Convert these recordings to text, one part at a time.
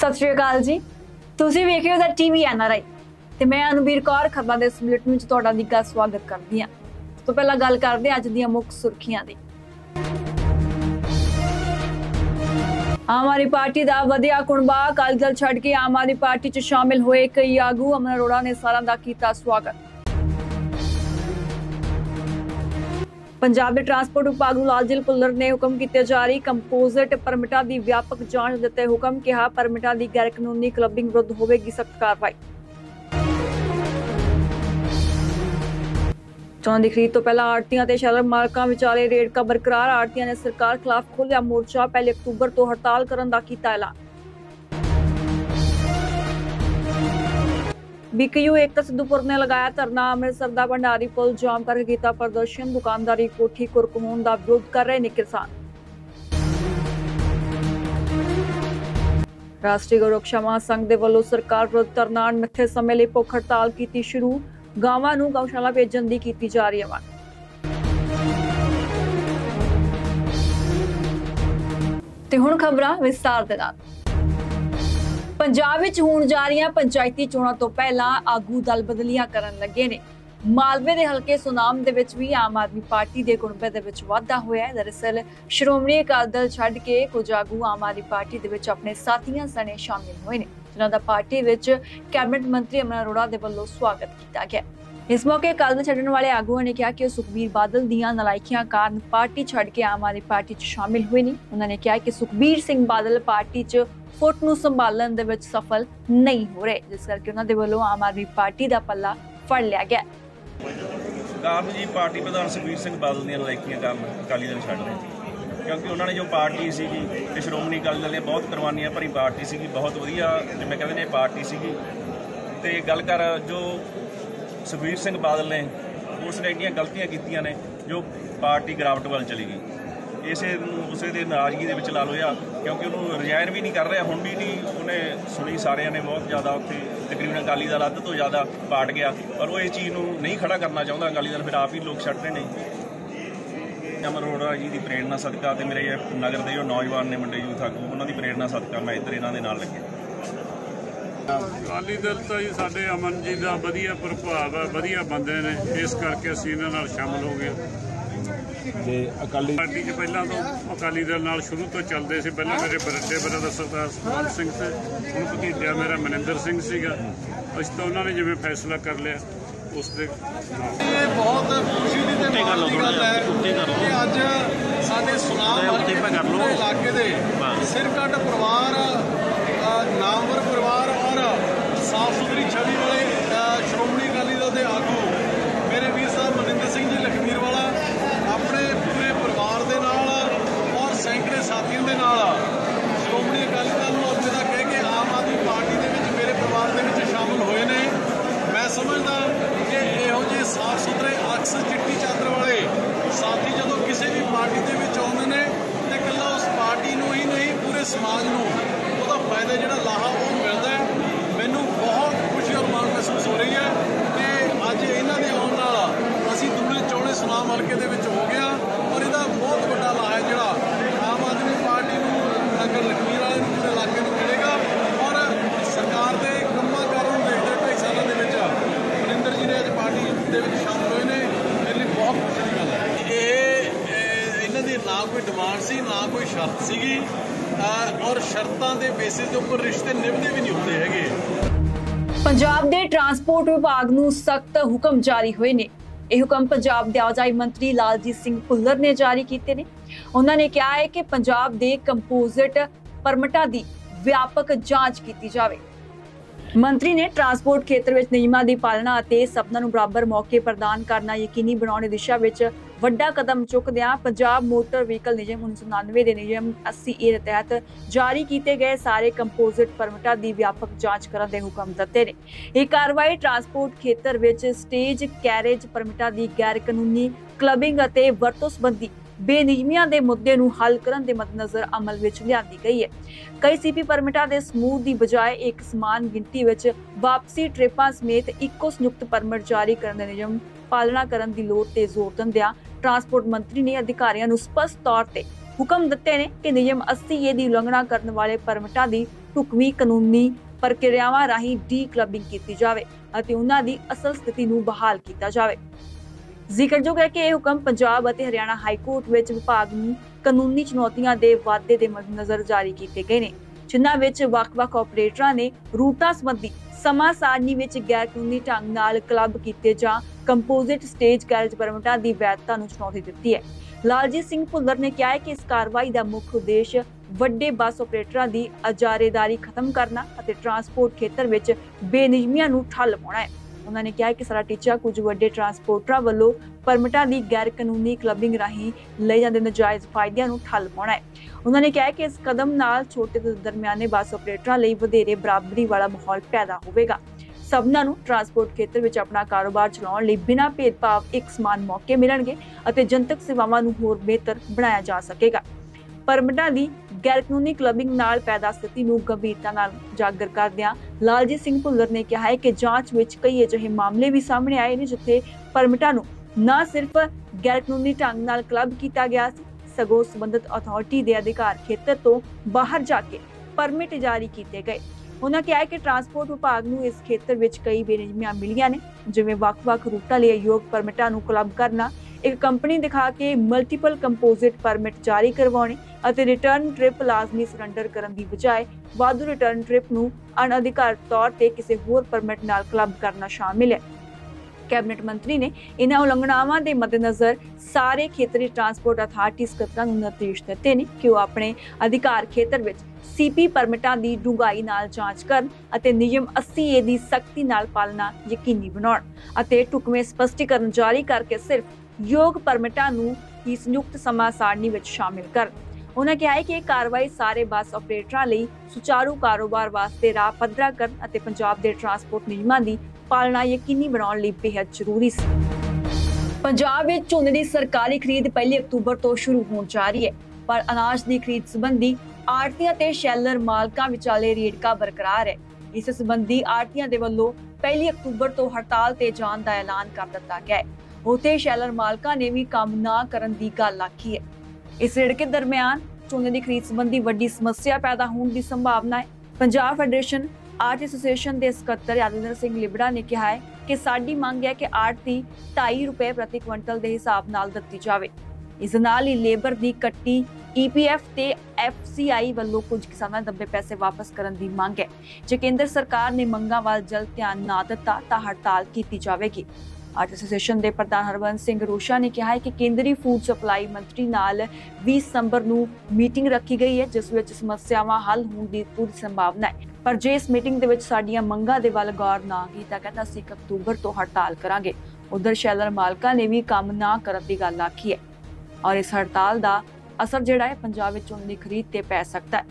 ਸਤਿ ਸ਼੍ਰੀ ਅਕਾਲ ਜੀ। ਤੁਸੀਂ ਵੇਖ ਰਹੇ ਹੋ ਦਾ ਟੀਵੀ ਐਨਆਰਆਈ ਤੇ ਮੈਂ ਅਨੁਬੀਰ ਕੌਰ ਖਬਰਾਂ ਦੇ ਇਸ ਵਿੱਚ ਤੁਹਾਡਾ ਨਿੱਘਾ ਸਵਾਗਤ ਕਰਦੀ ਹਾਂ। ਸਭ ਤੋਂ ਪਹਿਲਾਂ ਗੱਲ ਕਰਦੇ ਹਾਂ ਅੱਜ ਦੀਆਂ ਮੁੱਖ ਸੁਰਖੀਆਂ ਦੀ। ਆਮ ਆਦਮੀ ਪਾਰਟੀ ਦਾ ਵਧਿਆ ਕੁਣਬਾ ਅਕਾਲੀ ਦਲ ਛੱਡ ਕੇ ਆਮ ਆਦਮੀ ਪਾਰਟੀ 'ਚ ਸ਼ਾਮਿਲ ਹੋਏ ਕਈ ਆਗੂ। ਅਮਨ ਅਰੋੜਾ ਨੇ ਸਾਰਿਆਂ ਦਾ ਕੀਤਾ ਸਵਾਗਤ। ਪੰਜਾਬ ਦੇ ਟਰਾਂਸਪੋਰਟ ਵਿਭਾਗ ਨੂੰ ਲਾਲਜੀਤ ਭੁੱਲਰ ਨੇ ਹੁਕਮ ਕੀਤੇ ਜਾਰੀ ਕੰਪੋਜ਼ਿਟ ਪਰਮਿਟਾਂ ਦੀ ਵਿਆਪਕ ਜਾਂਚ ਦਿੱਤੇ ਹੁਕਮ ਕਿਹਾ ਪਰਮਿਟਾਂ ਦੀ ਗੈਰ ਕਾਨੂੰਨੀ ਕਲੱਬਿੰਗ ਵਿਰੁੱਧ ਹੋਵੇਗੀ ਸਖਤ ਕਾਰਵਾਈ। ਚੋਣ ਦੀ ਖਰੀਦ ਤੋਂ ਪਹਿਲਾਂ ਆੜਤੀਆਂ ਤੇ ਸ਼ੈਲਰ ਮਾਲਕਾਂ ਵਿਚਾਲੇ ਰੇਡ ਕਾ ਬਰਕਰਾਰ, ਆੜਤੀਆਂ ਨੇ ਸਰਕਾਰ ਖਿਲਾਫ ਖੋਲ੍ਹਿਆ ਮੋਰਚਾ, ਪਹਿਲੇ ਅਕਤੂਬਰ ਤੋਂ ਹੜਤਾਲ ਕਰਨ ਦਾ ਕੀਤਾ ਐਲਾਨ। ਬੀਕਯੂ ਏਕਤਾ ਸਿੱਧੂਪੁਰ ਨੇ ਲਗਾਇਆ ਧਰਨਾ, ਅੰਮ੍ਰਿਤਸਰ ਦਾ ਭੰਡਾਰੀ ਪੁਲ ਜਾਮ ਕਰਕੇ ਕੀਤਾ ਪ੍ਰਦਰਸ਼ਨ, ਦੁਕਾਨਦਾਰੀ ਕੋਠੀ ਕੁਰਕ ਹੋਣ ਦਾ ਵਿਰੋਧ ਕਰ ਰਹੇ ਨੇ ਕਿਸਾਨ। ਰਾਸ਼ਟਰੀ ਗੋਰਖਸ਼ਾ ਮਹਾਸੰਘ ਦੇ ਵੱਲੋਂ ਸਰਕਾਰ ਵਿਰੁੱਧ ਧਰਨਾ ਮਿੱਥੇ ਸਮੇਂ ਲਈ ਭੁੱਖ ਹੜਤਾਲ ਕੀਤੀ ਸ਼ੁਰੂ, ਗਾਵਾਂ ਨੂੰ ਗਊਸ਼ਾਲਾ ਭੇਜਣ ਦੀ ਕੀਤੀ ਜਾ ਰਹੀ ਹੈ ਮੰਗ। ਤੇ ਹੁਣ ਖਬਰਾਂ ਵਿਸਤਾਰ ਦੇ ਨਾਲ। ਪੰਜਾਬ ਵਿੱਚ ਹੋਣ ਜਾ ਰਹੀਆਂ ਪੰਚਾਇਤੀ ਚੋਣਾਂ ਤੋਂ ਪਹਿਲਾਂ ਆਗੂ ਦਲ ਬਦਲੀਆਂ ਕਰਨ ਲੱਗੇ ਨੇ। ਮਾਲਵੇ ਦੇ ਹਲਕੇ ਸੁਨਾਮ ਦੇ ਵਿੱਚ ਵੀ ਆਮ ਆਦਮੀ ਪਾਰਟੀ ਦੇ ਗੁਣਬੇ ਦੇ ਵਿੱਚ ਵਾਧਾ ਹੋਇਆ ਹੈ। ਦਰਅਸਲ ਸ਼੍ਰੋਮਣੀ ਅਕਾਲੀ ਦਲ ਛੱਡ ਕੇ ਕੁਝ ਆਗੂ ਆਮ ਆਦਮੀ ਪਾਰਟੀ ਦੇ ਵਿੱਚ ਆਪਣੇ ਸਾਥੀਆਂ ਸਣੇ ਸ਼ਾਮਿਲ ਹੋਏ ਨੇ, ਜਿਨ੍ਹਾਂ ਦਾ ਪਾਰਟੀ ਵਿੱਚ ਕੈਬਨਿਟ ਮੰਤਰੀ ਅਮਨ ਅਰੋੜਾ ਦੇ ਵੱਲੋਂ ਸਵਾਗਤ ਕੀਤਾ ਗਿਆ ਇਸ ਮੌਕੇ ਅਕਾਲੀ ਦਲ ਛੱਡਣ ਵਾਲੇ ਆਗੂਆਂ ਨੇ ਕਿਹਾ ਕਿ ਉਹ ਸੁਖਬੀਰ ਬਾਦਲ ਦੀਆਂ ਨਲਾਇਕੀਆਂ ਕਾਰਨ ਪਾਰਟੀ ਛੱਡ ਕੇ ਆਮ ਆਦਮੀ ਪਾਰਟੀ 'ਚ ਸ਼ਾਮਿਲ ਹੋਏ ਨਹੀਂ ਉਹਨਾਂ ਨੇ ਕਿਹਾ ਕਿ ਸੁਖਬੀਰ ਸਿੰਘ ਬਾਦਲ ਪਾਰਟੀ 'ਚ ਫੁੱਟ ਨੂੰ ਸੰਭਾਲਣ ਦੇ ਵਿੱਚ ਸਫਲ ਨਹੀਂ ਹੋ ਰਹੇ, ਜਿਸ ਕਰਕੇ ਉਹਨਾਂ ਦੇ ਵੱਲੋਂ ਆਮ ਆਦਮੀ ਪਾਰਟੀ ਦਾ ਪੱਲਾ ਫੜ ਲਿਆ ਗਿਆ। ਕਾਰਨ ਜੀ ਪਾਰਟੀ ਪ੍ਰਧਾਨ ਸੁਖਬੀਰ ਸਿੰਘ ਬਾਦਲ ਦੀਆਂ ਲਾਇਕੀਆਂ ਕਾਰਨ ਅਕਾਲੀ ਦਲ ਛੱਡ ਰਹੇ ਸੀ। ਕਿਉਂਕਿ ਉਹਨਾਂ ਨੇ ਜੋ ਪਾਰਟੀ ਸੀਗੀ, ਤੇ ਸ਼੍ਰੋਮਣੀ ਅਕਾਲੀ ਦਲ ਨੇ ਬਹੁਤ ਕੁਰਬਾਨੀਆਂ ਭਰੀ ਪਾਰਟੀ ਸੀਗੀ, ਬਹੁਤ ਵਧੀਆ, ਜਿਵੇਂ ਕਹਿੰਦੇ ਨੇ, ਪਾਰਟੀ ਸੀਗੀ। ਤੇ ਗੱਲ ਕਰ ਜੋ ਸੁਖਬੀਰ ਸਿੰਘ ਬਾਦਲ ਨੇ ਉਸ ਨੇ ਇੰਨੀਆਂ ਗਲਤੀਆਂ ਕੀਤੀਆਂ ਨੇ ਜੋ ਪਾਰਟੀ ਗਿਰਾਵਟ ਵੱਲ ਚਲੀ ਗਈ। ਇਸੇ ਉਸੇ ਦੇ ਨਾਰਾਜ਼ਗੀ ਦੇ ਵਿੱਚ ਲਾ ਲੋਇਆ ਕਿਉਂਕਿ ਉਹਨੂੰ ਰਿਜ਼ਾਇਨ ਵੀ ਨਹੀਂ ਕਰ ਰਿਹਾ, ਹੁਣ ਵੀ ਨਹੀਂ ਉਹਨੇ ਸੁਣੀ ਸਾਰਿਆਂ ਨੇ ਬਹੁਤ ਜ਼ਿਆਦਾ ਉੱਥੇ, ਤਕਰੀਬਨ ਅਕਾਲੀ ਦਲ ਅੱਧ ਤੋਂ ਜ਼ਿਆਦਾ ਪਾਟ ਗਿਆ, ਪਰ ਉਹ ਇਸ ਚੀਜ਼ ਨੂੰ ਨਹੀਂ ਖੜਾ ਕਰਨਾ ਚਾਹੁੰਦਾ, ਅਕਾਲੀ ਦਲ ਫਿਰ ਆਪ ਹੀ ਲੋਕ ਛੱਡਦੇ ਨੇ। ਅਮਰ ਅਰੋੜਾ ਜੀ ਦੀ ਪ੍ਰੇਰਣਾ ਸਦਕਾ ਤੇ ਮੇਰੇ ਇਹ ਨਗਰ ਦੇ ਜੋ ਨੌਜਵਾਨ ਨੇ ਮੁੰਡੇ ਯੂਥ ਆਗੂ, ਉਹਨਾਂ ਦੀ ਪ੍ਰੇਰਣਾ ਸਦਕਾ, ਮੈਂ ਇੱਧਰ ਇਹਨਾਂ ਦੇ ਨਾਲ ਲੱਗਿਆ। ਅਕਾਲੀ ਦਲ ਤਾਂ ਜੀ ਸਾਡੇ ਅਮਨ ਜੀ ਦਾ ਵਧੀਆ ਪ੍ਰਭਾਵ ਹੈ ਵਧੀਆ ਬੰਦੇ ਨੇ। ਇਸ ਕਰਕੇ ਅਸੀਂ ਇਹਨਾਂ ਨਾਲ ਸ਼ਾਮਲ ਹੋ ਗਏ। ਤੇ ਅਕਾਲੀ ਪਾਰਟੀ 'ਚ ਪਹਿਲਾਂ ਤੋਂ ਅਕਾਲੀ ਦਲ ਨਾਲ ਸ਼ੁਰੂ ਤੋਂ ਚੱਲਦੇ ਸੀ। ਪਹਿਲਾਂ ਮੇਰੇ ਵੱਡੇ ਬ੍ਰਦਰ ਸਰਦਾਰ ਸੁਖਵੰਤ ਸਿੰਘ ਤੇ ਹੁਣ ਭਤੀਜਾ ਮੇਰਾ ਮਨਿੰਦਰ ਸਿੰਘ ਸੀਗਾ। ਅਸੀਂ ਤਾਂ ਉਹਨਾਂ ਨੇ ਜਿਵੇਂ ਫੈਸਲਾ ਕਰ ਲਿਆ ਉਸ ਦੇ ਇਹ ਬਹੁਤ ਖੁਸ਼ੀ ਦੀ ਤੇ ਮਾਣ ਦੀ ਗੱਲ ਹੈ ਕਿ ਅੱਜ ਸਾਡੇ ਸੁਨਾਮ ਹਲਕੇ ਦੇ ਇਲਾਕੇ ਦੇ ਸਿਰਕੱਟ ਪਰਿਵਾਰ ਅ, ਨਾਮਵਰ ਪਰਿਵਾਰ ਔਰ ਸਾਫ਼ ਸੁਥਰੀ ਛਵੀ ਵਾਲੇ ਅ, ਸ਼੍ਰੋਮਣੀ ਅਕਾਲੀ ਦਲ ਦੇ ਆਗੂ ਮੇਰੇ ਵੀਰ ਸਾਹਿਬ ਮਨਿੰਦਰ ਸਿੰਘ ਜੀ ਲਖਮੀਰ ਵਾਲਾ ਆਪਣੇ ਪੂਰੇ ਪਰਿਵਾਰ ਦੇ ਨਾਲ ਔਰ ਸੈਂਕੜੇ ਸਾਥੀਆਂ ਦੇ ਨਾਲ ਸ਼੍ਰੋਮਣੀ ਅਕਾਲੀ ਦਲ ਨੂੰ ਅਲਵਿਦਾ ਕਹਿ ਕੇ ਆਮ ਆਦਮੀ ਪਾਰਟੀ ਦੇ ਵਿੱਚ ਮੇਰੇ ਪਰਿਵਾਰ ਦੇ ਵਿੱਚ ਸ਼ਾਮਲ ਹੋਏ ਨੇ ਮੈਂ ਸਮਝਦਾ ਕਿ ਇਹੋ ਜਿਹੇ ਸਾਫ਼ ਸੁਥਰੇ ਅਕਸ ਚਿੱਟੀ ਚਾਦਰ ਵਾਲੇ ਸਾਥੀ ਜਦੋਂ ਕਿਸੇ ਵੀ ਪਾਰਟੀ ਦੇ ਵਿੱਚ ਆਉਂਦੇ ਨੇ ਤੇ ਇਕੱਲਾ ਉਸ ਪਾਰਟੀ ਨੂੰ ਹੀ ਨਹੀਂ ਪੂਰੇ ਸਮਾਜ ਨੂੰ ਉਹਦਾ ਫਾਇਦਾ ਜਿਹੜਾ ਲਾਹਾ ਉਹ ਮਿਲਦਾ ਹੈ ਮੈਨੂੰ ਬਹੁਤ ਖੁਸ਼ੀ ਔਰ ਮਾਣ ਮਹਿਸੂਸ ਹੋ ਰਹੀ ਹੈ ਕਿ ਅੱਜ ਇਹਨਾਂ ਦੇ ਆਉਣ ਨਾਲ ਅਸੀਂ ਦੁਗਣੇ ਚੌੜੇ ਸੁਨਾਮ ਹਲਕੇ ਦੇ ਵਿੱਚ ਹੋ ਗਿਆ ਔਰ ਇਹਦਾ ਬਹੁਤ ਵੱਡਾ ਲਾਹਾ ਹੈ ਜਿਹੜਾ ਆਮ ਆਦਮੀ ਪਾਰਟੀ ਨੂੰ ਨਗਰ ਲਖਮੀਰ ਵਾਲੇ ਨੂੰ ਇਲਾਕੇ ਨੂੰ ਮਿਲੇਗਾ। ਔਰ ਸਰਕਾਰ ਦੇ ਕੰਮਾਂ ਕਾਰਾਂ ਨੂੰ ਦੇਖਦੇ ਢਾਈ ਸਾਲਾਂ ਦੇ ਵਿੱਚ ਮਨਿੰਦਰ ਜੀ ਨੇ ਅੱਜ ਪਾਰਟੀ ਦੇ ਵਿੱਚ ਸ਼ਾਮਲ ਹੋਏ ਨੇ। ਮੇਰੇ ਲਈ ਬਹੁਤ ਖੁਸ਼ੀ ਦੀ ਗੱਲ ਹੈ। ਇਹ ਇਹ- ਇਹਨਾਂ ਦੀ ਨਾ ਕੋਈ ਡਿਮਾਂਡ ਸੀ ਨਾ ਕੋਈ ਸ਼ਰਤ ਸੀਗੀ। ਔਰ ਸ਼ਰਤਾਂ ਦੇ ਬੇਸਿਸ ਦੇ ਉੱਪਰ ਰਿਸ਼ਤੇ ਨਿਭਦੇ ਵੀ ਨਹੀਂ ਹੁੰਦੇ ਹੈਗੇ। ਪੰਜਾਬ ਦੇ ਟਰਾਂਸਪੋਰਟ ਵਿਭਾਗ ਨੂੰ ਸਖਤ ਹੁਕਮ ਜਾਰੀ ਹੋਏ ਨੇ। ਇਹ ਹੁਕਮ ਪੰਜਾਬ ਦੇ ਆਵਾਜਾਈ ਮੰਤਰੀ ਲਾਲਜੀਤ ਸਿੰਘ ਭੁੱਲਰ ਨੇ ਜਾਰੀ ਕੀਤੇ ਨੇ। ਉਹਨਾਂ ਨੇ ਕਿਹਾ ਹੈ ਕਿ ਪੰਜਾਬ ਦੇ ਕੰਪੋਜ਼ਿਟ ਪਰਮਟਾਂ ਦੀ ਵਿਆਪਕ ਜਾਂਚ ਕੀਤੀ ਜਾਵੇ। ਮੰਤਰੀ ਨੇ ਟਰਾਂਸਪੋਰਟ ਖੇਤਰ ਵਿੱਚ ਨਿਯਮਾਂ ਦੀ ਪਾਲਣਾ ਅਤੇ ਸਭਨਾਂ ਨੂੰ ਬਰਾਬਰ ਮੌਕੇ ਪ੍ਰਦਾਨ ਕਰਨਾ ਯਕੀਨੀ ਬਣਾਉਣ ਦੀ ਦਿਸ਼ਾ ਵਿੱਚ ਵੱਡਾ ਕਦਮ ਚੁੱਕਦਿਆਂ ਪੰਜਾਬ ਮੋਟਰ ਵਹੀਕਲ ਨਿਯਮ 1999 ਦੇ ਨਿਯਮ 80 ਏ ਦੇ ਤਹਿਤ ਜਾਰੀ ਕੀਤੇ ਗਏ ਸਾਰੇ ਕੰਪੋਜ਼ਿਟ ਪਰਮਿਟਾਂ ਦੀ ਵਿਆਪਕ ਜਾਂਚ ਕਰਨ ਦੇ ਹੁਕਮ ਦਿੱਤੇ ਨੇ। ਇਹ ਕਾਰਵਾਈ ਟਰਾਂਸਪੋਰਟ ਖੇਤਰ ਵਿੱਚ ਸਟੇਜ ਕੈਰੇਜ ਪਰਮਿਟਾਂ ਦੀ ਗੈਰ ਕਾਨੂੰਨੀ ਕਲੱਬਿੰਗ ਅਤੇ ਵਰਤੋਂ ਸੰਬੰਧੀ ਬੇਨਿਯਮੀਆਂ ਦੇ ਮੁੱਦੇ ਨੂੰ ਹੱਲ ਕਰਨ ਦੇ ਮੱਦੇਨਜ਼ਰ ਅਮਲ ਵਿੱਚ ਲਿਆਂਦੀ ਗਈ ਹੈ। ਕਈ ਸੀਪੀ ਪਰਮਿਟਾਂ ਦੇ ਸਮੂਹ ਦੀ ਬਜਾਏ ਇੱਕ ਸਮਾਨ ਗਿਣਤੀ ਵਿੱਚ ਵਾਪਸੀ ਟ੍ਰਿਪਾਂ ਸਮੇਤ ਇੱਕੋ ਸੰਯੁਕਤ ਪਰਮਿਟ ਜਾਰੀ ਕਰਨ ਦੇ ਨਿਯਮ ਪਾਲਣਾ ਕਰਨ ਦੀ ਲੋੜ ਤੇ ਜ਼ੋਰ ਦਿੰਦਿਆਂ ਟਰਾਂਸਪੋਰਟ ਮੰਤਰੀ ਨੇ ਅਧਿਕਾਰੀਆਂ ਨੂੰ ਸਪਸ਼ਟ ਤੌਰ ਤੇ ਹੁਕਮ ਦਿੱਤੇ ਨੇ ਕਿ ਨਿਯਮ 80 ਏ ਦੀ ਉਲੰਘਣਾ ਕਰਨ ਵਾਲੇ ਪਰਮਿਟਾਂ ਦੀ ਢੁਕਵੀਂ ਕਾਨੂੰਨੀ ਪ੍ਰਕਿਰਿਆਵਾਂ ਰਾਹੀਂ ਡੀ ਕਲੱਬਿੰਗ ਕੀਤੀ ਜਾਵੇ ਅਤੇ ਉਹਨਾਂ ਦੀ ਅਸਲ ਸਥਿਤੀ ਨੂੰ ਬਹਾਲ ਕੀਤਾ ਜਾਵੇ। ਜ਼ਿਕਰਯੋਗ ਹੈ ਕਿ ਇਹ ਹੁਕਮ ਪੰਜਾਬ ਅਤੇ ਹਰਿਆਣਾ ਹਾਈ ਕੋਰਟ ਵਿੱਚ ਵਿਭਾਗ ਨੂੰ ਕਾਨੂੰਨੀ ਚੁਣੌਤੀਆਂ ਦੇ ਵਾਧੇ ਦੇ ਮੱਦੇਨਜ਼ਰ ਜਾਰੀ ਕੀਤੇ ਗਏ ਨੇ, ਜਿਨ੍ਹਾਂ ਵਿੱਚ ਵੱਖ-ਵੱਖ ਆਪਰੇਟਰਾਂ ਨੇ ਰੂਟਾਂ ਸੰਬੰਧੀ ਸਮਾਂ ਸਾਰਣੀ ਵਿੱਚ ਗੈਰ ਕਾਨੂੰਨੀ ਢੰਗ ਨਾਲ ਕਲੱਬ ਕੀਤੇ ਜਾਂ ਕੰਪੋਜ਼ਿਟ ਸਟੇਜ ਗੈਰੇਜ ਪਰਮਿਟਾਂ ਦੀ ਵੈਧਤਾ ਨੂੰ ਚੁਣੌਤੀ ਦਿੱਤੀ ਹੈ। ਲਾਲਜੀਤ ਸਿੰਘ ਭੁੱਲਰ ਨੇ ਕਿਹਾ ਹੈ ਕਿ ਇਸ ਕਾਰਵਾਈ ਦਾ ਮੁੱਖ ਉਦੇਸ਼ ਵੱਡੇ ਬੱਸ ਆਪਰੇਟਰਾਂ ਦੀ ਅਜਾਰੇਦਾਰੀ ਖਤਮ ਕਰਨਾ ਅਤੇ ਟਰਾਂਸਪੋਰਟ ਖੇਤਰ ਵਿੱਚ ਬੇਨਿਯਮੀਆਂ ਨੂੰ ਠੱਲ ਪਾਉਣਾ ਹੈ। ਉਹਨਾਂ ਨੇ ਕਿਹਾ ਕਿ ਸਾਡਾ ਟੀਚਾ ਕੁਝ ਵੱਡੇ ਟਰਾਂਸਪੋਰਟਰਾਂ ਵੱਲੋਂ ਪਰਮਿਟਾਂ ਦੀ ਗੈਰ ਕਾਨੂੰਨੀ ਕਲੱਬਿੰਗ ਰਾਹੀਂ ਲਏ ਜਾਂਦੇ ਨਜਾਇਜ਼ ਫਾਇਦਿਆਂ ਨੂੰ ਠੱਲ ਪਾਉਣਾ ਹੈ। ਉਹਨਾਂ ਨੇ ਕਿਹਾ ਕਿ ਇਸ ਕਦਮ ਨਾਲ ਛੋਟੇ ਤੇ ਦਰਮਿਆਨੇ ਬੱਸ ਆਪਰੇਟਰਾਂ ਲਈ ਵਧੇਰੇ ਬਰਾਬਰੀ ਵਾਲਾ ਮਾਹੌਲ ਪੈਦਾ ਹੋਵੇਗਾ। ਸਭਨਾਂ ਨੂੰ ਟਰਾਂਸਪੋਰਟ ਖੇਤਰ ਵਿੱਚ ਆਪਣਾ ਕਾਰੋਬਾਰ ਚਲਾਉਣ ਲਈ ਬਿਨਾਂ ਭੇਦਭਾਵ ਇੱਕ ਸਮਾਨ ਮੌਕੇ ਮਿਲਣਗੇ ਅਤੇ ਜਨਤਕ ਸੇਵਾਵਾਂ ਨੂੰ ਹੋਰ ਬਿਹਤਰ ਬਣਾਇਆ ਜਾ ਸਕੇਗਾ। ਪਰਮਿਟਾਂ ਦੀ ਗੈਰ ਕਲੱਬਿੰਗ ਨਾਲ ਪੈਦਾ ਸਥਿਤੀ ਨੂੰ ਗੰਭੀਰਤਾ ਨਾਲ ਉਜਾਗਰ ਕਰਦਿਆਂ ਲਾਲਜੀਤ ਸਿੰਘ ਭੁੱਲਰ ਨੇ ਕਿਹਾ ਹੈ ਕਿ ਜਾਂਚ ਵਿੱਚ ਕਈ ਅਜਿਹੇ ਮਾਮਲੇ ਵੀ ਸਾਹਮਣੇ ਆਏ ਨੇ ਜਿੱਥੇ ਪਰਮਿਟਾਂ ਨੂੰ ਨਾ ਸਿਰਫ ਗੈਰ ਢੰਗ ਨਾਲ ਕਲੱਬ ਕੀਤਾ ਗਿਆ ਸੀ, ਸਗੋਂ ਸੰਬੰਧਿਤ ਅਥਾਰਟੀ ਦੇ ਅਧਿਕਾਰ ਖੇਤਰ ਤੋਂ ਬਾਹਰ ਜਾ ਕੇ ਪਰਮਿਟ ਜਾਰੀ ਕੀਤੇ ਗਏ। ਉਹਨਾਂ ਕਿਹਾ ਕਿ ਟਰਾਂਸਪੋਰਟ ਵਿਭਾਗ ਨੂੰ ਇਸ ਖੇਤਰ ਵਿੱਚ ਕਈ ਬੇਨਿਯਮੀਆਂ ਮਿਲੀਆਂ ਨੇ, ਜਿਵੇਂ ਵੱਖ-ਵੱਖ ਰੂਟਾਂ ਲਈ ਯੋਗ ਪਰਮਿਟਾਂ ਨੂੰ ਕਲੱਬ ਕਰਨਾ ਇੱਕ ਕੰਪਨੀ ਦਿਖਾ ਕੇ ਮਲਟੀਪਲ ਕੰਪੋਜ਼ਿਟ ਪਰਮਿਟ ਜਾਰੀ ਕਰਵਾਉਣੇ ਅਤੇ ਰਿਟਰਨ ਟ੍ਰਿਪ ਲਾਜ਼ਮੀ ਸਰੈਂਡਰ ਕਰਨ ਦੀ ਬਜਾਏ ਵਾਧੂ ਰਿਟਰਨ ਟ੍ਰਿਪ ਨੂੰ ਅਣਅਧਿਕਾਰਤ ਤੌਰ ਤੇ ਕਿਸੇ ਹੋਰ ਪਰਮਿਟ ਨਾਲ ਕਲੱਬ ਕਰਨਾ ਸ਼ਾਮਿਲ ਹੈ। ਕੈਬਨਿਟ ਮੰਤਰੀ ਨੇ ਇਹਨਾਂ ਉਲੰਘਣਾਵਾਂ ਦੇ ਮੱਦੇਨਜ਼ਰ ਸਾਰੇ ਖੇਤਰੀ ਟਰਾਂਸਪੋਰਟ ਅਥਾਰਟੀ ਸਕੱਤਰਾਂ ਨੂੰ ਨਿਰਦੇਸ਼ ਦਿੱਤੇ ਨੇ ਕਿ ਉਹ ਆਪਣੇ ਅਧਿਕਾਰ ਖੇਤਰ ਵਿੱਚ ਸੀਪੀ ਪਰਮਿਟਾਂ ਦੀ ਡੂੰਘਾਈ ਨਾਲ ਜਾਂਚ ਕਰਨ ਅਤੇ ਨਿਯਮ 80 ਏ ਦੀ ਸਖਤੀ ਨਾਲ ਪਾਲਣਾ ਯਕੀਨੀ ਬਣਾਉਣ ਅਤੇ ਢੁਕਵੇਂ ਸਪਸ਼ਟੀਕਰਨ ਜਾਰੀ ਕਰਕੇ ਸਿਰਫ ਯੋਗ ਪਰਮਿਟਾਂ ਨੂੰ ਹੀ ਸੰਯੁਕਤ ਸਮਾਂ ਸਾਰਣੀ ਵਿੱਚ ਸ਼ਾਮਿਲ ਕਰਨ ਉਹਨਾਂ ਕਿਹਾ ਹੈ ਕਿ ਇਹ ਕਾਰਵਾਈ ਸਾਰੇ ਬੱਸ ਆਪਰੇਟਰਾਂ ਲਈ ਸੁਚਾਰੂ ਕਾਰੋਬਾਰ ਵਾਸਤੇ ਰਾਹ ਪੱਧਰਾ ਕਰਨ ਅਤੇ ਪੰਜਾਬ ਦੇ ਟਰਾਂਸਪੋਰਟ ਨਿਯਮਾਂ ਦੀ ਪਾਲਣਾ ਯਕੀਨੀ ਬਣਾਉਣ ਲਈ ਬੇहद ਜ਼ਰੂਰੀ ਸੀ। ਪੰਜਾਬ ਵਿੱਚ ਝੋਨੇ ਦੀ ਸਰਕਾਰੀ ਖਰੀਦ 1 ਅਕਤੂਬਰ ਤੋਂ ਸ਼ੁਰੂ ਹੋਣ ਜਾ ਰਹੀ ਹੈ, ਪਰ ਅਨਾਜ ਦੀ ਖਰੀਦ ਸੰਬੰਧੀ ਆੜਤੀਆਂ ਤੇ ਸ਼ੈਲਰ ਮਾਲਕਾਂ ਵਿਚਾਲੇ ਰੇੜਕਾ ਬਰਕਰਾਰ ਹੈ। ਇਸ ਸੰਬੰਧੀ ਆੜਤੀਆਂ ਦੇ ਵੱਲੋਂ 1 ਅਕਤੂਬਰ ਤੋਂ ਹੜਤਾਲ ਤੇ ਜਾਣ ਦਾ ਐਲਾਨ ਕਰ ਦਿੱਤਾ ਗਿਆ ਹੈ। ਉਤੇ ਸ਼ੈਲਰ ਮਾਲਕਾਂ ਨੇ ਵੀ ਕੰਮ ਨਾ ਕਰਨ ਦੀ ਗੱਲ ਆਖੀ ਹੈ। ਇਸ ਰੇੜਕੇ ਦਰਮਿਆਨ ਝੋਨੇ ਦੀ ਖਰੀਦ ਸੰਬੰਧੀ ਵੱਡੀ ਸਮੱਸਿਆ ਪੈਦਾ ਹੋਣ ਦੀ ਸੰਭਾਵਨਾ ਹੈ। ਪੰਜਾਬ ਫੈਡਰੇਸ਼ਨ, ਆਰਟ ਐਸੋਸੀਏਸ਼ਨ ਦੇ ਸਕੱਤਰ ਯਾਦਵਿੰਦਰ ਸਿੰਘ ਲਿਬੜਾ ਨੇ ਕਿਹਾ ਹੈ ਕਿ ਸਾਡੀ ਮੰਗ ਹੈ ਕਿ ਆੜਤੀ 2.5 ਰੁਪਏ ਪ੍ਰਤੀ ਕੁਇੰਟਲ ਦੇ ਹਿਸਾਬ ਨਾਲ ਦਿੱਤੀ ਜਾਵੇ। ਇਸ ਨਾਲ ਹੀ ਲੇਬਰ ਦੀ ਕੱਟੀ ਈਪੀਐਫ ਤੇ ਐਫਸੀਆਈ ਵੱਲੋਂ ਕੁਝ ਕਿਸਾਨਾਂ ਦੱਬੇ ਪੈਸੇ ਵਾਪਸ ਕਰਨ ਦੀ ਮੰਗ ਹੈ। ਜੇ ਕੇਂਦਰ ਸਰਕਾਰ ਨੇ ਮੰਗਾਂ ਵੱਲ ਜਲਦ ਧਿਆਨ ਨਾ ਦਿੱਤਾ, ਤਾਂ ਹੜਤਾਲ ਕੀਤੀ ਜਾਵੇਗੀ। ਆਰਟ ਐਸੋਸੀਏਸ਼ਨ ਦੇ ਪ੍ਰਧਾਨ ਹਰਬੰਸ ਸਿੰਘ ਰੋਸ਼ਾ ਨੇ ਕਿਹਾ ਹੈ ਕਿ ਕੇਂਦਰੀ ਫੂਡ ਸਪਲਾਈ ਮੰਤਰੀ ਨਾਲ 20 ਸਤੰਬਰ ਨੂੰ ਮੀਟਿੰਗ ਰੱਖੀ ਗਈ ਹੈ, ਜਿਸ ਵਿੱਚ ਸਮੱਸਿਆਵਾਂ ਹੱਲ ਹੋਣ ਦੀ ਪੂਰੀ ਸੰਭਾਵਨਾ ਹੈ। ਪਰ ਜੇ ਇਸ ਮੀਟਿੰਗ ਦੇ ਵਿੱਚ ਸਾਡੀਆਂ ਮੰਗਾਂ ਦੇ ਵੱਲ ਗੌਰ ਨਾ ਕੀਤਾ ਕਹਿੰਦਾ ਅਸੀਂ 1 ਅਕਤੂਬਰ ਤੋਂ ਹੜਤਾਲ ਕਰਾਂਗੇ। ਉਧਰ ਸ਼ੈਲਰ ਮਾਲਕਾਂ ਨੇ ਵੀ ਕੰਮ ਨਾ ਕਰਨ ਦੀ ਗੱਲ ਆਖੀ ਹੈ। ਔਰ ਇਸ ਹੜਤਾਲ ਦਾ ਅਸਰ ਜਿਹੜਾ ਹੈ, ਪੰਜਾਬ ਵਿੱਚ ਉਹਨਾਂ ਦੀ ਖਰੀਦ ਤੇ ਪੈ ਸਕਦਾ ਹੈ।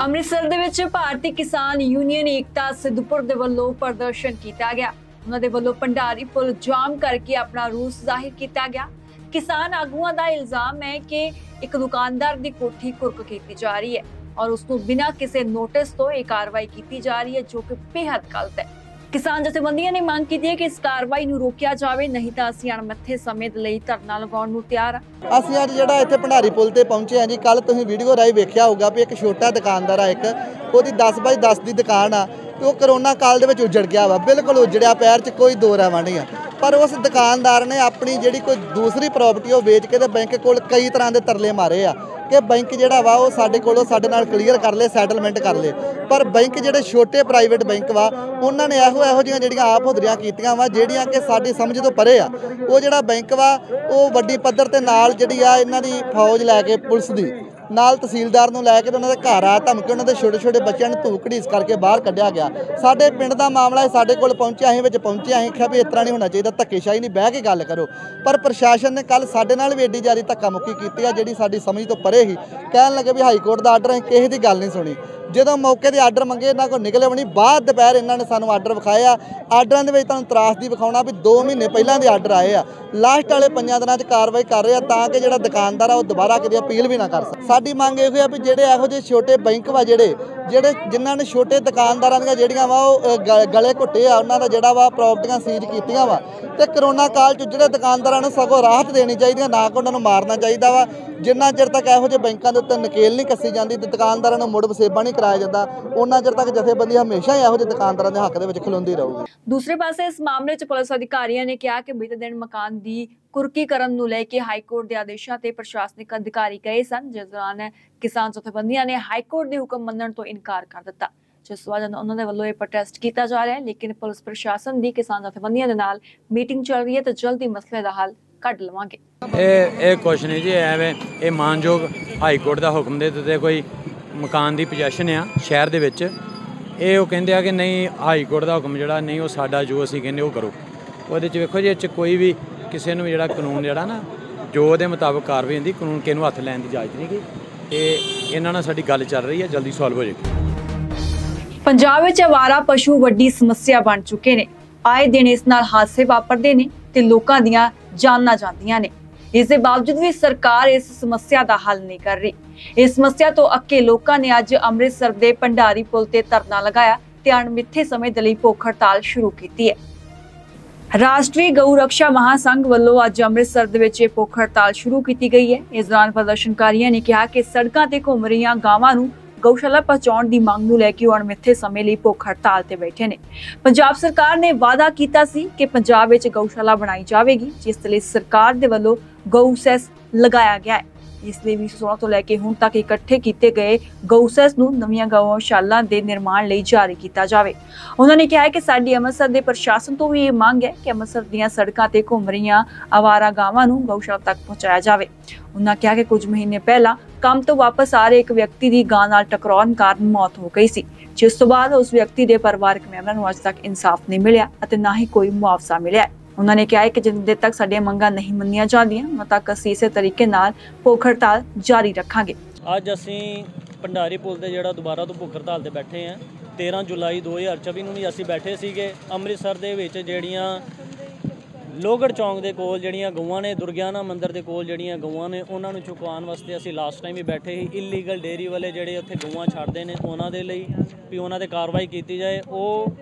ਅੰਮ੍ਰਿਤਸਰ ਦੇ ਵਿੱਚ ਭਾਰਤੀ ਕਿਸਾਨ ਯੂਨੀਅਨ ਏਕਤਾ ਸਿੱਧੂਪੁਰ ਦੇ ਵੱਲੋਂ ਪ੍ਰਦਰਸ਼ਨ ਕੀਤਾ ਗਿਆ। ਉਹਨਾਂ ਦੇ ਵੱਲੋਂ ਭੰਡਾਰੀ ਪੁਲ ਜਾਮ ਕਰਕੇ ਆਪਣਾ ਰੋਸ ਜ਼ਾਹਿਰ ਕੀਤਾ ਗਿਆ। ਕਿਸਾਨ ਆਗੂਆਂ ਦਾ ਇਲਜ਼ਾਮ ਹੈ ਕਿ ਇੱਕ ਦੁਕਾਨਦਾਰ ਦੀ ਕੋਠੀ ਕੁਰਕ ਕੀਤੀ ਜਾ ਰਹੀ ਹੈ ਔਰ ਉਸ ਨੂੰ ਬਿਨਾਂ ਕਿਸੇ ਨੋਟਿਸ ਤੋਂ ਇਹ ਕਾਰਵਾਈ ਕੀਤੀ ਜਾ ਰਹੀ ਹੈ, ਜੋ ਕਿ ਬੇहद ਗਲਤ ਹੈ। ਕਿਸਾਨ ਜਥੇਬੰਦੀਆਂ ਨੇ ਮੰਗ ਕੀਤੀ ਹੈ ਕਿ ਇਸ ਕਾਰਵਾਈ ਨੂੰ ਰੋਕਿਆ ਜਾਵੇ, ਨਹੀਂ ਤਾਂ ਅਸੀਂ ਅਣਮੱਥੇ ਸਮੇਂ ਦੇ ਲਈ ਧਰਨਾ ਲਗਾਉਣ ਨੂੰ ਤਿਆਰ ਹਾਂ। ਅਸੀਂ ਅੱਜ ਜਿਹੜਾ ਇੱਥੇ ਭੰਡਾਰੀ ਪੁਲ ਤੇ ਪਹੁੰਚੇ ਹਾਂ ਜੀ ਕੱਲ ਤੁਸੀਂ ਵੀਡੀਓ ਰਾਹੀਂ ਵੇਖਿਆ ਹੋਊਗਾ ਵੀ ਇੱਕ ਛੋਟਾ ਦੁਕਾਨਦਾਰ ਆ ਇੱਕ, ਉਹਦੀ 10 ਬਾਈ 10 ਦੀ ਦੁਕਾਨ ਆ। ਉਹ ਕਰੋਨਾ ਕਾਲ ਦੇ ਵਿੱਚ ਉਜੜ ਗਿਆ ਵਾ। ਬਿਲਕੁਲ ਉਜੜਿਆ, ਪੈਰ 'ਚ ਕੋਈ ਦੋ ਰਾਵਾਂ ਨਹੀਂ ਆ। ਪਰ ਉਸ ਦੁਕਾਨਦਾਰ ਨੇ ਆਪਣੀ ਜਿਹੜੀ ਕੋਈ ਦੂਸਰੀ ਪ੍ਰਾਪਰਟੀ ਉਹ ਵੇਚ ਕੇ ਤੇ ਬੈਂਕ ਕੋਲ ਕਈ ਤਰ੍ਹਾਂ ਦੇ ਤਰਲੇ ਮਾਰੇ ਆ। ਕਿ ਬੈਂਕ ਜਿਹੜਾ ਵਾ, ਉਹ ਸਾਡੇ ਕੋਲੋਂ ਸਾਡੇ ਨਾਲ ਕਲੀਅਰ ਕਰ ਲੇ ਸੈਟਲਮੈਂਟ ਕਰ ਲੇ। ਪਰ ਬੈਂਕ ਜਿਹੜੇ ਛੋਟੇ ਪ੍ਰਾਈਵੇਟ ਬੈਂਕ ਵਾ, ਉਹਨਾਂ ਨੇ ਇਹੋ ਇਹੋ ਜਿਹੀਆਂ ਜਿਹੜੀਆਂ ਆਪ ਹੁਦਰੀਆਂ ਕੀਤੀਆਂ ਵਾ, ਜਿਹੜੀਆਂ ਕਿ ਸਾਡੀ ਸਮਝ ਤੋਂ ਪਰੇ ਆ। ਉਹ ਜਿਹੜਾ ਬੈਂਕ ਵਾ, ਉਹ ਵੱਡੀ ਪੱਧਰ ਤੇ ਨਾਲ ਜਿਹੜੀ ਆ, ਇਹਨਾਂ ਦੀ ਫੌਜ ਲੈ ਕੇ ਪੁਲਿਸ ਦੀ। ਨਾਲ ਤਹਿਸੀਲਦਾਰ ਨੂੰ ਲੈ ਕੇ ਉਹਨਾਂ ਦੇ ਘਰ ਆ ਧਮਕੀ ਉਹਨਾਂ ਦੇ ਛੋਟੇ ਛੋਟੇ ਬੱਚਿਆਂ ਨੂੰ ਧੂਕ ਇਸ ਕਰਕੇ ਬਾਹਰ ਕੱਢਿਆ ਗਿਆ। ਸਾਡੇ ਪਿੰਡ ਦਾ ਮਾਮਲਾ ਹੈ ਸਾਡੇ ਕੋਲ ਪਹੁੰਚਿਆ ਅਸੀਂ, ਵਿੱਚ ਪਹੁੰਚਿਆ ਅਸੀਂ ਕਿਹਾ ਵੀ ਇਸ ਤਰ੍ਹਾਂ ਨਹੀਂ ਹੋਣਾ ਚਾਹੀਦਾ, ਧੱਕੇਸ਼ਾਹੀ ਨਹੀਂ, ਬਹਿ ਕੇ ਗੱਲ ਕਰੋ। ਪਰ ਪ੍ਰਸ਼ਾਸਨ ਨੇ ਕੱਲ ਸਾਡੇ ਨਾਲ ਵੀ ਏਡੀ ਜ਼ਿਆਦਾ ਧੱਕਾ ਮੁੱਕੀ ਕੀਤੀ ਆ, ਜਿਹੜੀ ਸਾਡੀ ਸਮਝ ਤੋਂ ਪਰੇ ਹੀ ਕਹਿਣ ਲੱਗੇ ਵੀ ਹਾਈ ਕੋਰਟ ਦਾ ਆਰਡਰ ਹੈ ਕਿਸੇ ਦੀ ਗੱਲ ਨਹੀਂ ਸੁਣੀ। ਜਦੋਂ ਮੌਕੇ ਦੇ ਆਰਡਰ ਮੰਗੇ, ਇਹਨਾਂ ਕੋਲ ਨਿਕਲੇ ਬਣੀ ਬਾਅਦ ਦੁਪਹਿਰ ਇਹਨਾਂ ਨੇ ਸਾਨੂੰ ਆਰਡਰ ਵਿਖਾਇਆ। ਆਰਡਰਾਂ ਦੇ ਵਿੱਚ ਤੁਹਾਨੂੰ ਤਰਾਸਦੀ ਵਿਖਾਉਣਾ ਵੀ 2 ਮਹੀਨੇ ਪਹਿਲਾਂ ਦੇ ਆਰਡਰ ਆਏ ਆ। ਲਾਸਟ ਵਾਲੇ ਪੰਜਾਂ ਦਿਨਾਂ 'ਚ ਕਾਰਵਾਈ ਕਰ ਰਹੇ ਆ ਤਾਂ ਕਿ ਜਿਹੜਾ ਦੁਕਾਨਦਾਰ ਆ, ਉਹ ਦੁਬਾਰਾ ਕਿਤੇ ਅਪੀਲ ਵੀ ਨਾ ਕਰ ਸਕੇ। ਸਾਡੀ ਮੰਗ ਇਹੋ ਆ ਵੀ ਜਿਹੜੇ ਇਹੋ ਜਿਹੇ ਛੋਟੇ ਬੈਂਕ ਵਾ ਜਿਹੜੇ ਜਿਹੜੇ ਜਿਨ੍ਹਾਂ ਨੇ ਛੋਟੇ ਦੁਕਾਨਦਾਰਾਂ ਦੀਆਂ ਜਿਹੜੀਆਂ ਵਾ ਉਹ ਗ- ਗਲੇ ਘੁੱਟੇ ਆ, ਉਹਨਾਂ ਦਾ ਜਿਹੜਾ ਵਾ ਪ੍ਰਾਪਰਟੀਆਂ ਸੀਜ਼ ਕੀਤੀਆਂ ਵਾ। ਤੇ ਕਰੋਨਾ ਕਾਲ 'ਚ ਜਿਹੜੇ ਦੁਕਾਨਦਾਰਾਂ ਨੂੰ ਸਗੋਂ ਰਾਹਤ ਦੇਣੀ ਚਾਹੀਦੀ ਆ, ਨਾ ਕਿ ਉਹਨਾਂ ਨੂੰ ਮਾਰਨਾ ਚਾਹੀਦਾ ਵਾ। ਜਿੰਨਾ ਚਿਰ ਤੱਕ ਇਹੋ ਜਿਹੇ ਬੈਂਕਾਂ ਦੇ ਉੱਤੇ ਨਕੇਲ ਨਹੀਂ ਕੱਸੀ ਜਾਂਦੀ, ਤੇ ਦੁਕਾਨਦਾਰਾਂ ਨੂੰ ਮੁੜ ਵਸੇਬਾ ਨਹੀਂ ਕਰਾਇਆ ਜਾਂਦਾ ਉਹਨਾਂ ਚਿਰ ਤੱਕ ਜਥੇਬੰਦੀ ਹਮੇਸ਼ਾ ਹੀ ਇਹੋ ਜਿਹੇ ਦੁਕਾਨਦਾਰਾਂ ਦੇ ਹੱਕ ਦੇ ਵਿੱਚ ਖਲੋਂਦੀ ਰਹੂਗੀ। ਦੂਸਰੇ ਪਾਸੇ ਇਸ ਮਾਮਲੇ 'ਚ ਪੁਲਿਸ ਅਧਿਕਾਰੀਆਂ ਨੇ ਕਿਹਾ ਕਿ ਬੀਤੇ ਦਿਨ ਮਕਾਨ ਦੀ ਕੁਰਕੀਕਰਨ ਨੂੰ ਲੈ ਕੇ ਹਾਈ ਕੋਰਟ ਦੇ ਆਦੇਸ਼ਾਂ ਤੇ ਪ੍ਰਸ਼ਾਸਨਿਕ ਅਧਿਕਾਰੀ ਗਏ ਸਨ ਜਿਸ ਦੌਰਾਨ ਕਿਸਾਨ ਜਥੇਬੰਦੀਆਂ ਨੇ ਹਾਈ ਕੋਰਟ ਦੇ ਹੁਕਮ ਮੰਨਣ ਤੋਂ ਇਨਕਾਰ ਕਰ ਦਿੱਤਾ। ਜਿਸ ਵਜ੍ਹਾ ਉਹਨਾਂ ਦੇ ਵੱਲੋਂ ਇਹ ਪ੍ਰੋਟੈਸਟ ਕੀਤਾ ਜਾ ਰਿਹਾ ਹੈ ਲੇਕਿਨ ਪੁਲਿਸ ਪ੍ਰਸ਼ਾਸਨ ਦੀ ਕਿਸਾਨ ਜਥੇਬੰਦੀਆਂ ਦੇ ਨਾਲ ਮੀਟਿੰਗ ਚੱਲ ਰਹੀ ਹੈ ਤੇ ਜਲਦੀ ਮਸਲੇ ਦਾ ਹੱਲ ਕੱਢ ਲਵਾਂਗੇ। ਇਹ ਇਹ ਕੁਛ ਨਹੀਂ ਜੀ ਐਵੇਂ ਇਹ ਮਾਨਯੋਗ ਹਾਈ ਕੋਰਟ ਦਾ ਹੁਕਮ ਦੇ ਦਿੱਤੇ ਕੋਈ ਮਕਾਨ ਦੀ ਪੋਜੈਸ਼ਨ ਆ ਸ਼ਹਿਰ ਦੇ ਵਿੱਚ। ਇਹ ਉਹ ਕਹਿੰਦੇ ਆ ਕਿ ਨਹੀਂ, ਹਾਈ ਕੋਰਟ ਦਾ ਹੁਕਮ ਜਿਹੜਾ ਨਹੀਂ, ਉਹ ਸਾਡਾ ਜੋ ਅਸੀਂ ਕਹਿੰਦੇ ਉਹ ਕਰੋ। ਉਹਦੇ ਚ ਵੇਖੋ ਜੇ ਚ ਕੋਈ ਵੀ ਕਿਸੇ ਨੂੰ ਜਿਹੜਾ ਕਾਨੂੰਨ ਜਿਹੜਾ ਨਾ, ਜੋ ਉਹਦੇ ਮੁਤਾਬਕ ਕਾਰਵਾਈ ਹੁੰਦੀ, ਕਾਨੂੰਨ ਕਿਹਨੂੰ ਹੱਥ ਲੈਣ ਦੀ ਇਜਾਜ਼ਤ ਨਹੀਂ ਗਈ ਤੇ ਇਹਨਾਂ ਨਾਲ ਸਾਡੀ ਗੱਲ ਚੱਲ ਰਹੀ ਹੈ ਜਲਦੀ ਸੋਲਵ ਹੋ ਜਾਏਗੀ ਪੰਜਾਬ ਵਿੱਚ ਆਵਾਰਾ ਪਸ਼ੂ ਵੱਡੀ ਸਮੱਸਿਆ ਬਣ ਚੁੱਕੇ ਨੇ। ਆਏ ਦਿਨ ਇਸ ਨਾਲ ਹਾਦਸੇ ਵਾਪਰਦੇ ਨੇ ਤੇ ਲੋਕਾਂ ਦੀਆਂ ਜਾਨਾਂ ਜਾਂਦੀਆਂ ਨੇ। ਇਸ ਦੇ ਬਾਵਜੂਦ ਵੀ ਸਰਕਾਰ ਇਸ ਸਮੱਸਿਆ ਦਾ ਹੱਲ ਨਹੀਂ ਕਰ ਰਹੀ। ਇਸ ਸਮੱਸਿਆ ਤੋਂ ਅੱਕੇ ਲੋਕਾਂ ਨੇ ਅੱਜ ਅੰਮ੍ਰਿਤਸਰ ਦੇ ਭੰਡਾਰੀ ਪੁਲ ਤੇ ਧਰਨਾ ਲਗਾਇਆ ਤੇ ਅਣਮਿੱਥੇ ਸਮੇਂ ਦੇ ਲਈ ਭੁੱਖ ਹੜਤਾਲ ਸ਼ੁਰੂ ਕੀਤੀ ਹੈ। ਰਾਸ਼ਟਰੀ ਗਊ ਰੱਖਿਆ ਮਹਾਸੰਘ ਵੱਲੋਂ ਅੱਜ ਅੰਮ੍ਰਿਤਸਰ ਦੇ ਵਿੱਚ ਇਹ ਭੁੱਖ ਹੜਤਾਲ ਸ਼ੁਰੂ ਕੀਤੀ ਗਈ ਹੈ। ਇਸ ਦੌਰਾਨ ਪ੍ਰਦਰਸ਼ਨਕਾਰੀਆਂ ਨੇ ਕਿਹਾ ਕਿ ਸੜਕਾਂ ਤੇ ਘੁੰਮ ਰਹੀਆਂ ਗਾਵਾਂ ਨੂੰ ਗਊਸ਼ਾਲਾ ਪਹੁੰਚਾਉਣ ਦੀ ਮੰਗ ਨੂੰ ਲੈ ਕੇ ਉਹ ਅਣਮਿੱਥੇ ਸਮੇਂ ਲਈ ਭੁੱਖ ਹੜਤਾਲ ਤੇ ਬੈਠੇ ਨੇ। ਪੰਜਾਬ ਸਰਕਾਰ ਨੇ ਵਾਅਦਾ ਕੀਤਾ ਸੀ ਕਿ ਪੰਜਾਬ ਵਿੱਚ ਗਊਸ਼ਾਲਾ ਬਣਾਈ ਜਾਵੇਗੀ, ਜਿਸ ਲਈ ਸਰਕਾਰ ਦੇ ਵੱਲੋਂ ਗਊ ਲਗਾਇਆ ਗਿਆ ਹੈ। ਇਸ ਲਈ 2016 ਤੋਂ ਲੈ ਕੇ ਹੁਣ ਤੱਕ ਇਕੱਠੇ ਕੀਤੇ ਗਏ ਗਊਸੈਸ ਨੂੰ ਨਵੀਆਂ ਗਊਸ਼ਾਲਾ ਦੇ ਨਿਰਮਾਣ ਲਈ ਜਾਰੀ ਕੀਤਾ ਜਾਵੇ। ਉਹਨਾਂ ਨੇ ਕਿਹਾ ਹੈ ਕਿ ਸਾਡੀ ਅੰਮ੍ਰਿਤਸਰ ਦੇ ਪ੍ਰਸ਼ਾਸਨ ਤੋਂ ਵੀ ਇਹ ਮੰਗ ਹੈ ਕਿ ਅੰਮ੍ਰਿਤਸਰ ਦੀਆਂ ਸੜਕਾਂ ਤੇ ਘੁੰਮ ਰਹੀਆਂ ਆਵਾਰਾ ਗਾਵਾਂ ਨੂੰ ਗਊਸ਼ਾਲਾ ਤੱਕ ਪਹੁੰਚਾਇਆ ਜਾਵੇ। ਉਹਨਾਂ ਕਿਹਾ ਕਿ ਕੁਝ ਮਹੀਨੇ ਪਹਿਲਾਂ ਕੰਮ ਤੋਂ ਵਾਪਸ ਆ ਰਹੇ ਇੱਕ ਵਿਅਕਤੀ ਦੀ ਗਾਂ ਨਾਲ ਟਕਰਾਉਣ ਕਾਰਨ ਮੌਤ ਹੋ ਗਈ ਸੀ, ਜਿਸ ਤੋਂ ਬਾਅਦ ਉਸ ਵਿਅਕਤੀ ਦੇ ਪਰਿਵਾਰਕ ਮੈਂਬਰਾਂ ਨੂੰ ਅੱਜ ਤੱਕ ਇਨਸਾਫ ਨਹੀਂ ਮਿਲਿਆ ਅਤੇ ਨਾ ਹੀ ਕੋਈ ਮੁਆਵਜ਼ਾ ਮਿਲਿਆ ਉਹਨਾਂ ਨੇ ਕਿਹਾ ਕਿ ਜਿੰਦੇ ਤੱਕ ਸਾਡੀਆਂ ਮੰਗਾਂ ਨਹੀਂ ਮੰਨੀਆਂ ਜਾਂਦੀਆਂ ਉਦੋਂ ਤੱਕ ਅਸੀਂ ਇਸੇ ਤਰੀਕੇ ਨਾਲ ਭੁੱਖ ਹੜਤਾਲ ਜਾਰੀ ਰੱਖਾਂਗੇ। ਅੱਜ ਅਸੀਂ ਭੰਡਾਰੀ ਪੁਲ ਤੇ ਜਿਹੜਾ ਦੁਬਾਰਾ ਤੋਂ ਭੁੱਖ ਹੜਤਾਲ ਤੇ ਬੈਠੇ ਆਂ 13 ਜੁਲਾਈ 2024 ਨੂੰ ਵੀ ਅਸੀਂ ਬੈਠੇ ਸੀਗੇ, ਅੰਮ੍ਰਿਤਸਰ ਦੇ ਵਿੱਚ ਜਿਹੜੀਆਂ ਲੋਗੜ ਚੌਂਕ ਦੇ ਕੋਲ ਜਿਹੜੀਆਂ ਗਊਆਂ ਨੇ, ਦੁਰਗਿਆਨਾ ਮੰਦਿਰ ਦੇ ਕੋਲ ਜਿਹੜੀਆਂ ਗਊਆਂ ਨੇ, ਉਹਨਾਂ ਨੂੰ ਚੁਕਾਉਣ ਵਾਸਤੇ ਅਸੀਂ ਲਾਸਟ ਟਾਈਮ ਵੀ ਬੈਠੇ ਸੀ। ਇਲੀਗਲ ਡੇਰੀ ਵਾਲੇ ਜਿਹੜੇ ਉੱਥੇ ਗਊਆਂ ਛੱਡਦੇ ਨੇ ਉਹਨਾਂ ਦੇ ਲਈ ਵੀ ਉਹਨਾਂ ਤੇ ਕਾਰਵਾਈ ਕੀਤੀ ਜਾਏ। ਉਹ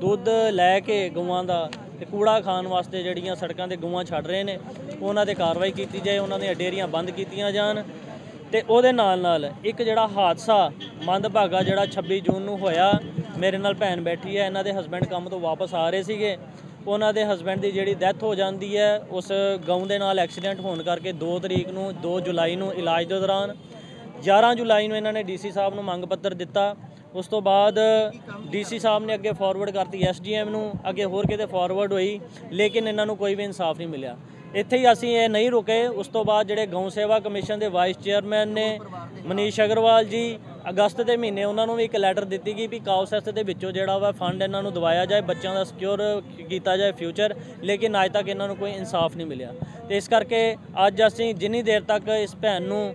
ਦੁੱਧ ਲੈ ਕੇ ਗਊਆਂ ਦਾ ਤੇ ਕੂੜਾ ਖਾਣ ਵਾਸਤੇ ਜਿਹੜੀਆਂ ਸੜਕਾਂ ਤੇ ਗਊਆਂ ਛੱਡ ਰਹੇ ਨੇ, ਉਹਨਾਂ ਤੇ ਕਾਰਵਾਈ ਕੀਤੀ ਜਾਏ, ਉਹਨਾਂ ਦੀਆਂ ਡੇਅਰੀਆਂ ਬੰਦ ਕੀਤੀਆਂ ਜਾਣ। ਤੇ ਉਹਦੇ ਨਾਲ ਨਾਲ ਇੱਕ ਜਿਹੜਾ ਹਾਦਸਾ ਮੰਦਭਾਗਾ ਜਿਹੜਾ 26 ਜੂਨ ਨੂੰ ਹੋਇਆ, ਮੇਰੇ ਨਾਲ ਭੈਣ ਬੈਠੀ ਹੈ, ਇਹਨਾਂ ਦੇ ਹਸਬੰਡ ਕੰਮ ਤੋਂ ਵਾਪਸ ਆ ਰਹੇ ਸੀਗੇ। ਉਹਨਾਂ ਦੇ ਹਸਬੰਡ ਦੀ ਜਿਹੜੀ ਡੈਥ ਹੋ ਜਾਂਦੀ ਹੈ, ਉਸ ਗਊ ਦੇ ਨਾਲ ਐਕਸੀਡੈਂਟ ਹੋਣ ਕਰਕੇ 2 ਤਰੀਕ ਨੂੰ 2 ਜੁਲਾਈ ਨੂੰ ਇਲਾਜ ਦੇ ਦੌਰਾਨ 11 ਜੁਲਾਈ ਨੂੰ ਇਹਨਾਂ ਨੇ ਡੀਸੀ ਸਾਹਿਬ ਨੂੰ ਮੰਗ ਪੱਤਰ ਦਿੱਤਾ। ਉਸ ਤੋਂ ਬਾਅਦ ਡੀਸੀ ਸਾਹਿਬ ਨੇ ਅੱਗੇ ਫਾਰਵਰਡ ਕਰਤੀ, ਐਸਡੀਐਮ ਨੂੰ, ਅੱਗੇ ਹੋਰ ਕਿਤੇ ਫਾਰਵਰਡ ਹੋਈ, ਲੇਕਿਨ ਇਹਨਾਂ ਨੂੰ ਕੋਈ ਵੀ ਇਨਸਾਫ ਨਹੀਂ ਮਿਲਿਆ। ਇੱਥੇ ਹੀ ਅਸੀਂ ਇਹ ਨਹੀਂ ਰੁਕੇ, ਉਸ ਤੋਂ ਬਾਅਦ ਜਿਹੜੇ ਗਊ ਸੇਵਾ ਕਮਿਸ਼ਨ ਦੇ ਵਾਈਸ ਚੇਅਰਮੈਨ ਨੇ, ਮਨੀਸ਼ ਅਗਰਵਾਲ ਜੀ, ਅਗਸਤ ਦੇ ਮਹੀਨੇ ਉਹਨਾਂ ਨੂੰ ਵੀ ਇੱਕ ਲੈਟਰ ਦਿੱਤੀ ਗਈ ਵੀ ਕਾਉਸੈਸ ਦੇ ਵਿੱਚੋਂ ਜਿਹੜਾ ਵਾ ਫੰਡ ਇਹਨਾਂ ਨੂੰ ਦਵਾਇਆ ਜਾਏ, ਬੱਚਿਆਂ ਦਾ ਸਿਕਿਉਰ ਕੀਤਾ ਜਾਏ ਫਿਊਚਰ ਲੇਕਿਨ ਅੱਜ ਤੱਕ ਇਹਨਾਂ ਨੂੰ ਕੋਈ ਇਨਸਾਫ ਨਹੀਂ ਮਿਲਿਆ। ਤੇ ਇਸ ਕਰਕੇ ਅੱਜ ਅਸੀਂ ਜਿੰਨੀ ਦੇਰ ਤੱਕ ਇਸ ਭੈਣ ਨੂੰ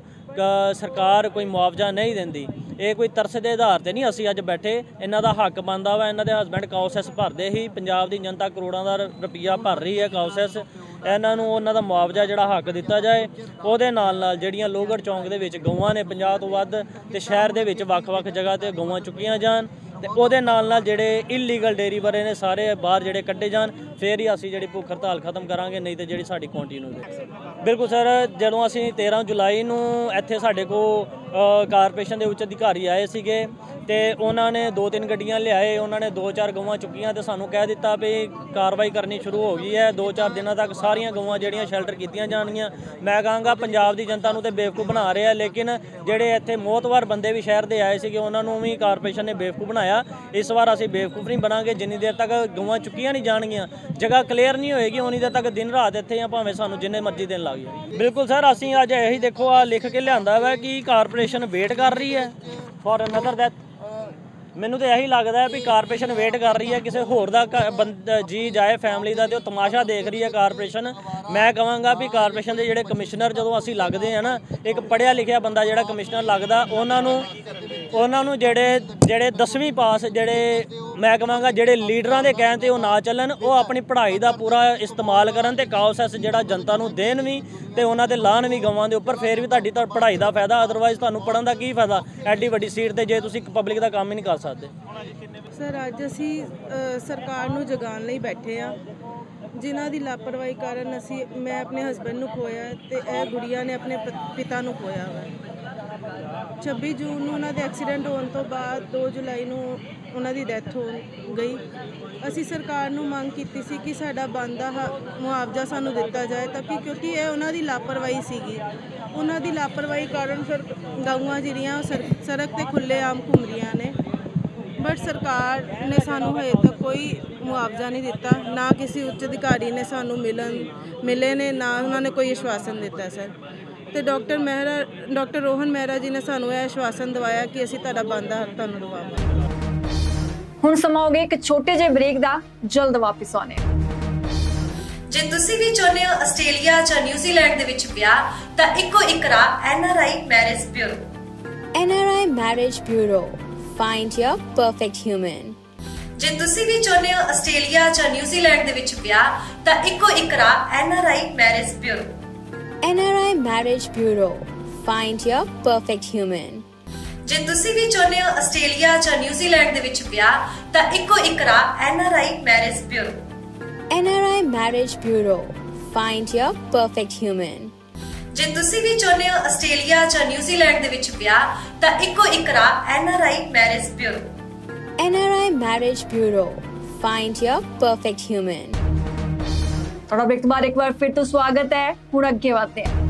ਸਰਕਾਰ ਕੋਈ ਮੁਆਵਜ਼ਾ ਨਹੀਂ ਦਿੰਦੀ। ਇਹ ਕੋਈ ਤਰਸ ਦੇ ਆਧਾਰ ਤੇ ਨਹੀਂ ਅਸੀਂ ਅੱਜ ਬੈਠੇ। ਇਹਨਾਂ ਦਾ ਹੱਕ ਬਣਦਾ ਵਾ, ਇਹਨਾਂ ਦੇ ਹਸਬੰਡ ਕਾਉਸੈਸ ਭਰਦੇ ਹੀ ਪੰਜਾਬ ਦੀ ਜਨਤਾ ਕਰੋੜਾਂ ਦਾ ਰੁਪਈਆ ਭਰ ਰਹੀ ਹੈ ਕਾਉਸੈਸ ਇਹਨਾਂ ਨੂੰ ਉਹਨਾਂ ਦਾ ਮੁਆਵਜ਼ਾ ਜਿਹੜਾ ਹੱਕ ਦਿੱਤਾ ਜਾਏ, ਉਹਦੇ ਨਾਲ ਨਾਲ ਜਿਹੜੀਆਂ ਲੋਗੜ ਚੌਂਕ ਦੇ ਵਿੱਚ ਗਊਆਂ ਨੇ 50 ਤੋਂ ਵੱਧ, ਤੇ ਸ਼ਹਿਰ ਦੇ ਵਿੱਚ ਵੱਖ-ਵੱਖ ਜਗ੍ਹਾ ਤੇ ਗਊਆਂ ਚੁੱਕੀਆਂ ਜਾਣ। ਤੇ ਉਹਦੇ ਨਾਲ ਨਾਲ ਜਿਹੜੇ ਇਲੀਗਲ ਡੇਰੀ ਵਾਲੇ ਨੇ ਸਾਰੇ ਬਾਹਰ ਜਿਹੜੇ ਕੱਢੇ ਜਾਣ, ਫੇਰ ਹੀ ਅਸੀਂ ਜਿਹੜੀ ਭੁੱਖ ਹੜਤਾਲ ਖਤਮ ਕਰਾਂਗੇ, ਨਹੀਂ ਤੇ ਜਿਹੜੀ ਸਾਡੀ ਕੰਟੀਨਿਊ ਰਹੇ ਬਿਲਕੁਲ ਸਰ, ਜਦੋਂ ਅਸੀਂ 13 ਜੁਲਾਈ ਨੂੰ ਇੱਥੇ ਸਾਡੇ ਕੋਲ ਕਾਰਪੋਰੇਸ਼ਨ ਦੇ ਉੱਚ ਅਧਿਕਾਰੀ ਆਏ ਸੀਗੇ ਤੇ ਉਹਨਾਂ ਨੇ ਦੋ ਤਿੰਨ ਗੱਡੀਆਂ ਲਿਆਏ, ਉਹਨਾਂ ਨੇ ਦੋ ਚਾਰ ਗਊਆਂ ਚੁੱਕੀਆਂ ਤੇ ਸਾਨੂੰ ਕਹਿ ਦਿੱਤਾ ਵੀ ਕਾਰਵਾਈ ਕਰਨੀ ਸ਼ੁਰੂ ਹੋ ਗਈ ਹੈ, ਦੋ ਚਾਰ ਦਿਨਾਂ ਤੱਕ ਸਾਰੀਆਂ ਗਊਆਂ ਜਿਹੜੀਆਂ ਸ਼ੈਲਟਰ ਕੀਤੀਆਂ ਜਾਣਗੀਆਂ। ਮੈਂ ਕਹਾਂਗਾ ਪੰਜਾਬ ਦੀ ਜਨਤਾ ਨੂੰ ਤੇ ਬੇਵਕੂਫ ਬਣਾ ਰਿਹਾ, ਲੇਕਿਨ ਜਿਹੜੇ ਇੱਥੇ ਮੋਤਵਾਰ ਬੰਦੇ ਵੀ ਸ਼ਹਿਰ ਦੇ ਆਏ ਸੀਗੇ, ਉਹਨਾਂ ਨੂੰ ਵੀ ਕਾਰਪੋਰੇਸ਼ਨ ਨੇ ਬੇਵਕੂਫ ਬਣਾਇਆ। ਇਸ ਵਾਰ ਅਸੀਂ ਬੇਵਕੂਫ ਨਹੀਂ ਬਣਾਂਗੇ, ਜਿੰਨੀ ਦੇਰ ਤੱਕ ਗਊਆਂ ਚੁੱਕੀਆਂ ਨਹੀਂ ਜਾਣਗੀਆਂ, ਜਗ੍ਹਾ ਕਲੀਅਰ ਨਹੀਂ ਹੋਏਗੀ, ਉਨੀ ਦੇਰ ਤੱਕ ਦਿਨ ਰਾਤ ਇੱਥੇ ਆ, ਭਾਵੇਂ ਸਾਨੂੰ ਜਿੰਨੇ ਮਰਜ਼ੀ ਦਿਨ ਲੱਗ ਜਾਣ। ਬਿਲਕੁਲ ਸਰ, ਅਸੀਂ ਅੱਜ ਇਹੀ ਦੇਖੋ ਆ ਲਿਖ ਕੇ ਲਿਆਂਦਾ ਵਾ ਕਿ ਕਾਰਪੋਰੇਸ਼ਨ ਵੇਟ ਕਰ ਰਹੀ ਹੈ. ਫॉर ਅਨਦਰ ਦੈਟ ਮੈਨੂੰ ਤਾਂ ਇਹੀ ਲੱਗਦਾ ਹੈ ਵੀ ਕਾਰਪੋਰੇਸ਼ਨ ਵੇਟ ਕਰ ਰਹੀ ਹੈ, ਕਿਸੇ ਹੋਰ ਦਾ ਘ- ਬੰਦ- ਜੀ ਜਾਏ ਫੈਮਿਲੀ ਦਾ ਤੇ ਉਹ ਤਮਾਸ਼ਾ ਦੇਖ ਰਹੀ ਹੈ ਕਾਰਪੋਰੇਸ਼ਨ ਮੈਂ ਕਹਾਂਗਾ ਵੀ ਕਾਰਪੋਰੇਸ਼ਨ ਦੇ ਜਿਹੜੇ ਕਮਿਸ਼ਨਰ ਜਦੋਂ ਅਸੀਂ ਲੱਗਦੇ ਆ ਨਾ, ਇੱਕ ਪੜਿਆ ਲਿਖਿਆ ਬੰਦਾ ਜਿਹੜਾ ਕਮਿਸ਼ਨਰ ਲੱਗਦਾ, ਉਹਨਾਂ ਨੂੰ ਉਹਨਾਂ ਨੂੰ ਜਿਹੜੇ ਜਿਹੜੇ 10ਵੀਂ ਪਾਸ, ਜਿਹੜੇ ਮੈਂ ਕਹਾਂਗਾ ਜਿਹੜੇ ਲੀਡਰਾਂ ਦੇ ਕਹਿਣ ਤੇ ਉਹ ਨਾ ਚੱਲਣ, ਉਹ ਆਪਣੀ ਪੜ੍ਹਾਈ ਦਾ ਪੂਰਾ ਇਸਤੇਮਾਲ ਕਰਨ ਤੇ ਕਾਉਸੈਸ ਜਿਹੜਾ ਜਨਤਾ ਨੂੰ ਦੇਣ ਵੀ ਤੇ ਉਹਨਾਂ ਦੇ ਲਾਣ ਵੀ ਗਵਾਂ ਦੇ ਉੱਪਰ, ਫੇਰ ਵੀ ਤੁਹਾਡੀ ਤਾਂ ਪੜ੍ਹਾਈ ਦਾ ਫਾਇਦਾ ਅਦਰਵਾਈਜ਼ ਤੁਹਾਨੂੰ ਪੜਨ ਦਾ ਕੀ ਫਾਇਦਾ? ਐਡੀ ਵੱਡੀ ਸੀਟ ਤੇ ਜੇ ਤੁਸੀਂ ਪਬਲਿਕ ਦਾ ਕੰਮ ਹੀ ਨਹੀਂ ਕਰ ਸਕਦੇ? ਸਰ ਅੱਜ ਅਸੀਂ ਅ, ਸਰਕਾਰ ਨੂੰ ਜਗਾਉਣ ਲਈ ਬੈਠੇ ਆ ਜਿਨ੍ਹਾਂ ਦੀ ਲਾਪਰਵਾਹੀ ਕਾਰਨ ਅਸੀਂ ਮੈਂ ਆਪਣੇ ਹਸਬੰਡ ਨੂੰ ਖੋਇਆ ਤੇ ਇਹ ਗੁੜੀਆ ਨੇ ਆਪਣੇ ਪ- ਪਿਤਾ ਨੂੰ ਖੋਇਆ ਵਾ। 26 ਜੂਨ ਨੂੰ ਉਹਨਾਂ ਦੇ ਐਕਸੀਡੈਂਟ ਹੋਣ ਤੋਂ ਬਾਅਦ 2 ਜੁਲਾਈ ਨੂੰ ਉਹਨਾਂ ਦੀ ਡੈਥ ਹੋ ਗਈ। ਅਸੀਂ ਸਰਕਾਰ ਨੂੰ ਮੰਗ ਕੀਤੀ ਸੀ ਕਿ ਸਾਡਾ ਬਣਦਾ ਹ- ਮੁਆਵਜ਼ਾ ਸਾਨੂੰ ਦਿੱਤਾ ਜਾਏ ਤਾਂ ਕਿ ਕਿਉਂਕਿ ਇਹ ਉਹਨਾਂ ਦੀ ਲਾਪਰਵਾਹੀ ਸੀਗੀ। ਉਹਨਾਂ ਦੀ ਲਾਪਰਵਾਹੀ ਕਾਰਨ ਫਿਰ ਗਊਆਂ ਜਿਹੜੀਆਂ ਉਹ ਸਰ- ਸੜਕ ਤੇ ਖੁੱਲੇ ਆਮ ਘੁੰਮ ਰਹੀਆਂ ਨੇ। ਬਟ ਸਰਕਾਰ ਨੇ ਸਾਨੂੰ ਹਜੇ ਤੱਕ ਕੋਈ ਮੁਆਵਜ਼ਾ ਨਹੀਂ ਦਿੱਤਾ ਨਾ ਕਿਸੇ ਉੱਚ ਅਧਿਕਾਰੀ ਨੇ ਸਾਨੂੰ ਮਿਲਣ ਮਿਲੇ ਨੇ ਨਾ ਉਹਨਾਂ ਨੇ ਕੋਈ ਆਸ਼ਵਾਸਨ ਦਿੱਤਾ ਸਰ। ਤੇ ਡਾਕਟਰ ਮਹਿਰਾ ਡਾਕਟਰ ਰੋਹਨ ਮਹਿਰਾ ਜੀ ਨੇ ਸਾਨੂੰ ਇਹ ਆਸ਼ਵਾਸਨ ਦਿਵਾਇਆ ਕਿ ਅਸੀਂ ਤੁਹਾਡਾ ਬਣਦਾ ਹੱਕ ਤੁਹਾਨੂੰ ਦਿਵਾਵਾਂਗੇ। ਹੁਣ ਸਮਾਂ ਹੋ ਗਿਆ ਇੱਕ ਛੋਟੇ ਜਿਹੇ ਬ੍ਰੇਕ ਦਾ ਜਲਦ ਵਾਪਸ ਆਉਣੇ ਜੇ ਤੁਸੀਂ ਵੀ ਚਾਹੁੰਦੇ ਹੋ ਆਸਟ੍ਰੇਲੀਆ ਜਾਂ ਨਿਊਜ਼ੀਲੈਂਡ ਦੇ ਵਿੱਚ ਵਿਆਹ ਤਾਂ ਇੱਕੋ ਇੱਕ ਰਾਹ NRI marriage bureau. NRI Marriage Bureau. Find your perfect human. ਜੇ ਤੁਸੀਂ ਵੀ ਚਾਹੁੰਦੇ ਹੋ ਆਸਟ੍ਰੇਲੀਆ ਜਾਂ ਨਿਊਜ਼ੀਲੈਂਡ ਦੇ ਵਿੱਚ ਵਿਆਹ ਤਾਂ ਇੱਕੋ ਇੱਕ ਰਾਹ NRI marriage bureau NRI Marriage Bureau. Find your perfect human. ਜੇ ਤੁਸੀਂ ਵੀ ਚਾਹੁੰਦੇ ਹੋ ਆਸਟ੍ਰੇਲੀਆ ਜਾਂ ਨਿਊਜ਼ੀਲੈਂਡ ਦੇ ਵਿੱਚ ਵਿਆਹ ਤਾਂ ਇੱਕੋ ਇੱਕ ਰਾਹ NRI marriage bureau NRI Marriage Bureau. Find your perfect human. ਜੇ ਤੁਸੀਂ ਵੀ ਚਾਹੁੰਦੇ ਹੋ ਆਸਟ੍ਰੇਲੀਆ ਜਾਂ ਨਿਊਜ਼ੀਲੈਂਡ ਦੇ ਵਿੱਚ ਵਿਆਹ ਤਾਂ ਇੱਕੋ ਇੱਕ ਰਾਹ NRI marriage bureau. NRI Marriage Bureau. Find your perfect human. ਤੁਹਾਡਾ ਬ੍ਰੇਕ ਬਾਅਦ ਇੱਕ ਵਾਰ ਫਿਰ ਤੋਂ ਸਵਾਗਤ ਹੈ। ਹੁਣ ਅੱਗੇ ਵਧਦੇ ਹਾਂ।